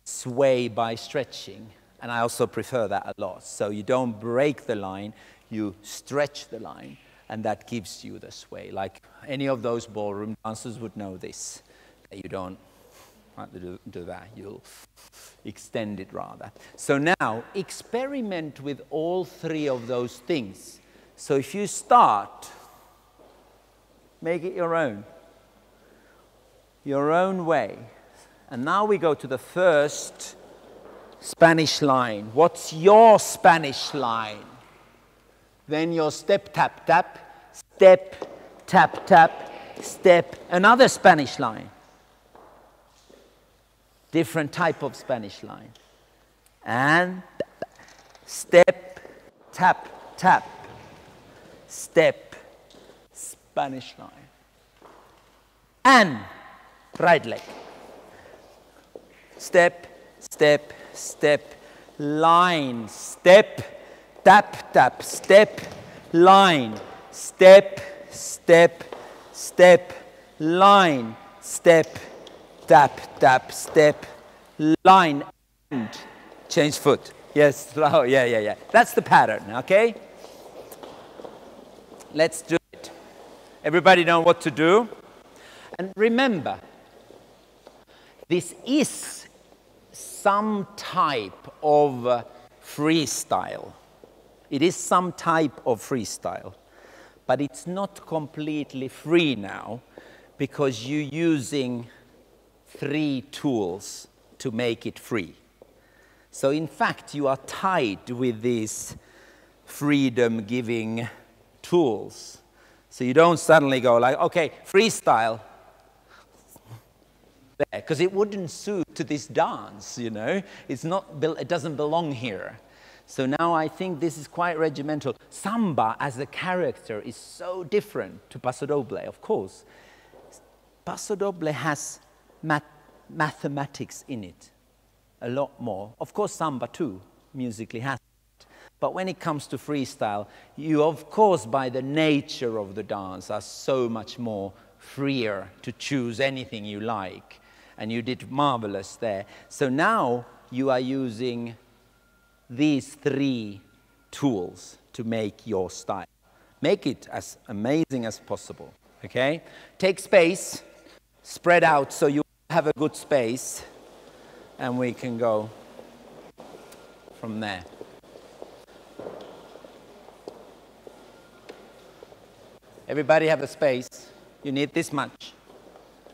A: sway by stretching, and I also prefer that a lot. So you don't break the line, you stretch the line, and that gives you the sway. Like any of those ballroom dancers would know this, that you don't like to do, do that. You'll extend it rather. So now experiment with all three of those things. So if you start, make it your own, your own way. And now we go to the first Spanish line. What's your Spanish line? Then your step, tap, tap, step, tap, tap, step, another Spanish line. Different type of Spanish line. And step, tap, tap, step, Spanish line. And right leg. Step, step, step, line, step, tap, tap, step, line, step, step, step, line, step, tap, tap, step, line, and change foot. Yes, slow, (laughs) oh, yeah, yeah, yeah. That's the pattern, okay? Let's do it. Everybody know what to do? And remember, this is some type of uh, freestyle. It is some type of freestyle, but it's not completely free now because you're using three tools to make it free. So, in fact, you are tied with these freedom giving tools. So, you don't suddenly go like, okay, freestyle, there because it wouldn't suit to this dance you know? It's not it doesn't belong here. So now i think this is quite regimental. Samba as a character is so different to paso doble of course. Paso doble has math mathematics in it a lot more. Of course samba too musically has it. but when it comes to freestyle you of course by the nature of the dance are so much more freer to choose anything you like and you did marvelous there. So now you are using these three tools to make your style. Make it as amazing as possible, okay? Take space, spread out so you have a good space, and we can go from there. Everybody have a space. You need this much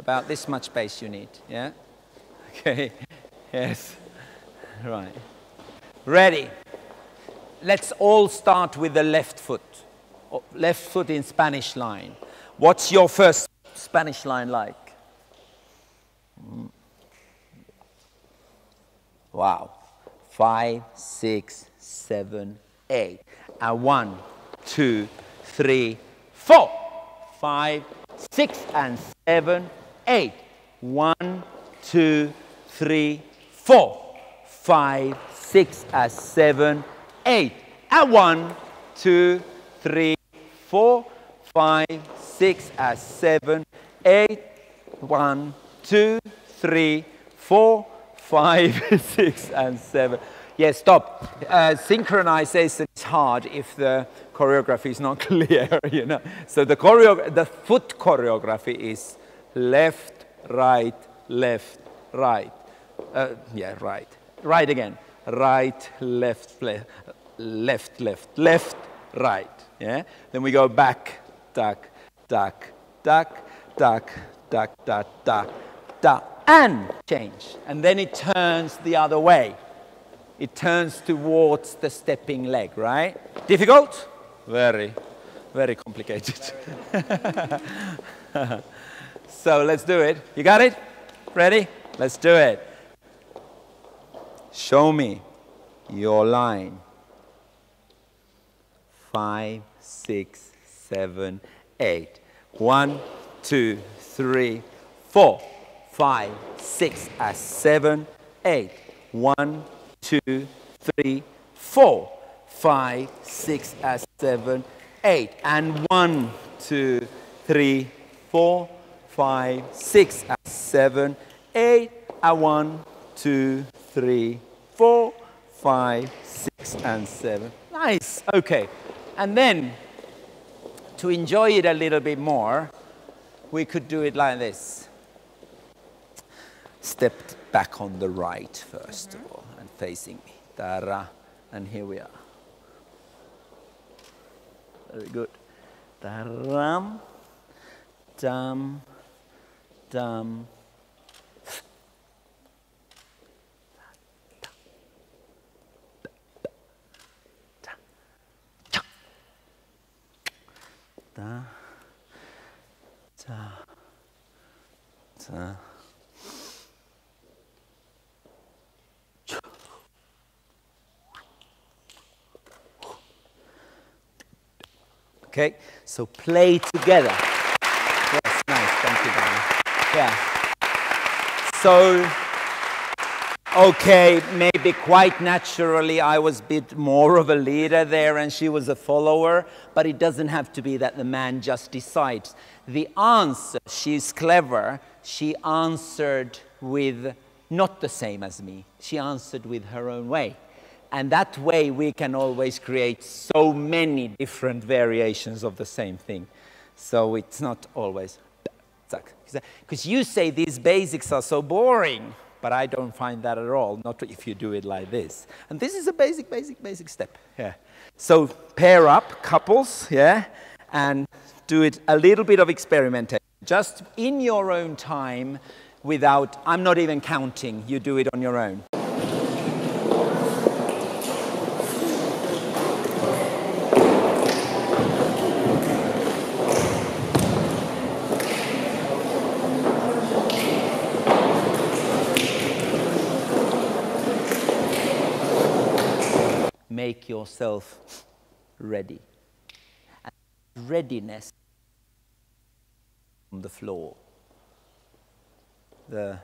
A: about this much space you need, yeah? (laughs) Okay, yes, right. Ready. Let's all start with the left foot. Left foot in Spanish line. What's your first Spanish line like? Mm. Wow. Five, six, seven, eight. And one, two, three, four, five, six, and seven, eight. One, two, three, four, five, six, and seven, eight. And one, two, three, four, five, six, and seven, eight. One, two, three, four, five, (laughs) six, and seven. Yes, stop. Uh, synchronization is hard if the choreography is not (laughs) clear, you know. So the, choreo the foot choreography is left, right, left, right. Uh, yeah, right. Right again. Right, left, left, left, left, left, right. Yeah. Then we go back, duck, duck, duck, duck, duck, duck, duck, duck, and change. And then it turns the other way. It turns towards the stepping leg, right? Difficult? Very, very complicated. (laughs) So let's do it. You got it? Ready? Let's do it. Show me your line. Five, six, seven, eight. One, two, three, four, five, six, uh, seven, eight. One, two, three, four, five, six, uh, seven, eight. And one, two, three, four, five, six, seven, eight, one, two, three, four, five, six, and seven. Nice. Okay. And then to enjoy it a little bit more, we could do it like this. step back on the right 1st of all and facing me. Ta-ra. And here we are. Very good. Ta-ram, dum, Um, da. Okay, so play together. Yes, nice, thank you, Dana. Yeah. So, okay, maybe quite naturally I was a bit more of a leader there and she was a follower, but it doesn't have to be that the man just decides. The answer, she's clever, she answered with not the same as me, she answered with her own way. And that way we can always create so many different variations of the same thing. So it's not always because you say these basics are so boring, but I don't find that at all, not if you do it like this. And this is a basic, basic, basic step. Yeah. So pair up couples, yeah, and do it a little bit of experimentation. Just in your own time without, I'm not even counting, you do it on your own. Make yourself ready. And readiness on the floor. The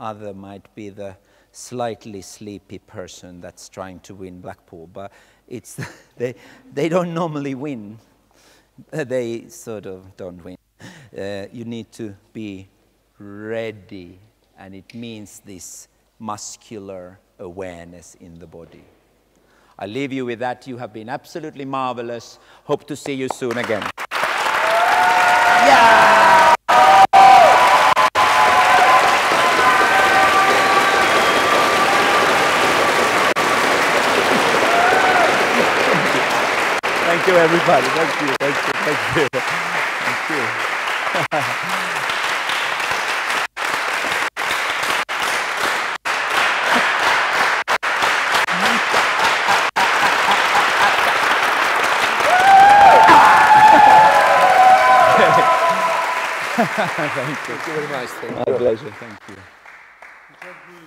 A: other might be the slightly sleepy person that's trying to win Blackpool, but it's (laughs) they, they don't normally win. They sort of don't win. Uh, you need to be ready, and it means this muscular awareness in the body. I leave you with that. You have been absolutely marvelous. Hope to see you soon again. Yeah! (laughs) Thank you, everybody. Thank you. Thank you. Thank you. Thank you. (laughs) (laughs)
D: Thank you. Thank you very much. Thank
A: My
D: you.
A: pleasure. Thank you.